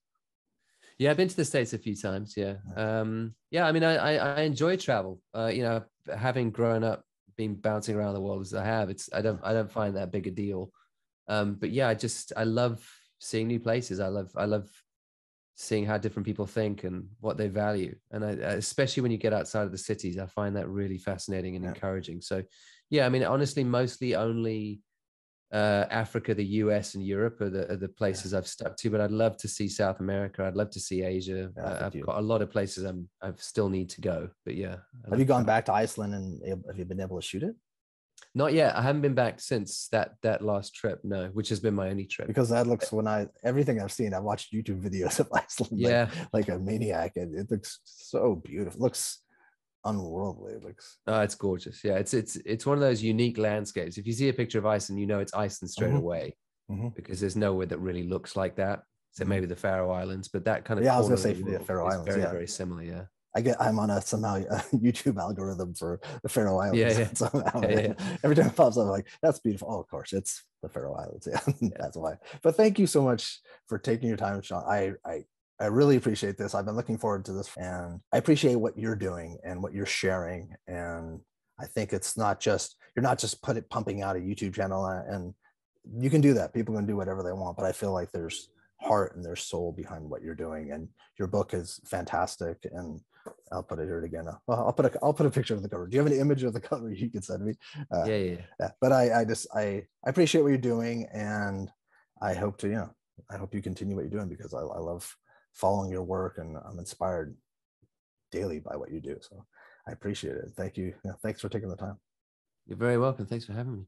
Speaker 2: Yeah, I've been to the states a few times. Yeah, um, yeah. I mean, I, I, I enjoy travel. Uh, you know, having grown up, being bouncing around the world as I have, it's I don't I don't find that big a deal. Um, but yeah, I just I love seeing new places. I love I love seeing how different people think and what they value, and I, especially when you get outside of the cities, I find that really fascinating and yeah. encouraging. So, yeah, I mean, honestly, mostly only uh, Africa, the US, and Europe are the, are the places yeah. I've stuck to. But I'd love to see South America. I'd love to see Asia. Yeah, I've got a lot of places I'm I still need to go. But yeah,
Speaker 1: have you gone back to Iceland and have you been able to shoot it?
Speaker 2: Not yet. I haven't been back since that that last trip. No, which has been my only trip.
Speaker 1: Because that looks when I everything I've seen, I've watched YouTube videos of Iceland.
Speaker 2: Yeah,
Speaker 1: like, like a maniac. It, it looks so beautiful. It looks unworldly. It looks.
Speaker 2: Oh, it's gorgeous. Yeah, it's it's it's one of those unique landscapes. If you see a picture of Iceland, you know it's Iceland straight mm-hmm. away mm-hmm. because there's nowhere that really looks like that. So mm-hmm. maybe the Faroe Islands, but that kind of
Speaker 1: yeah, I was gonna say the Faroe Islands,
Speaker 2: very
Speaker 1: yeah.
Speaker 2: very similar. Yeah.
Speaker 1: I get I'm on a somehow a YouTube algorithm for the Faroe Islands.
Speaker 2: Yeah, yeah.
Speaker 1: somehow, yeah. Every time it pops up, I'm like, that's beautiful. Oh, of course, it's the Faroe Islands. Yeah, yeah, that's why. But thank you so much for taking your time, Sean. I I I really appreciate this. I've been looking forward to this and I appreciate what you're doing and what you're sharing. And I think it's not just, you're not just put it pumping out a YouTube channel uh, and you can do that. People can do whatever they want, but I feel like there's heart and there's soul behind what you're doing. And your book is fantastic. And I'll put it here again. Well, I'll put a, I'll put a picture of the cover. Do you have any image of the cover you can send me?
Speaker 2: Uh, yeah, yeah,
Speaker 1: yeah. But I, I just, I, I appreciate what you're doing and I hope to, you know, I hope you continue what you're doing because I, I love following your work and I'm inspired daily by what you do. So I appreciate it. Thank you. Yeah, thanks for taking the time.
Speaker 2: You're very welcome. Thanks for having me.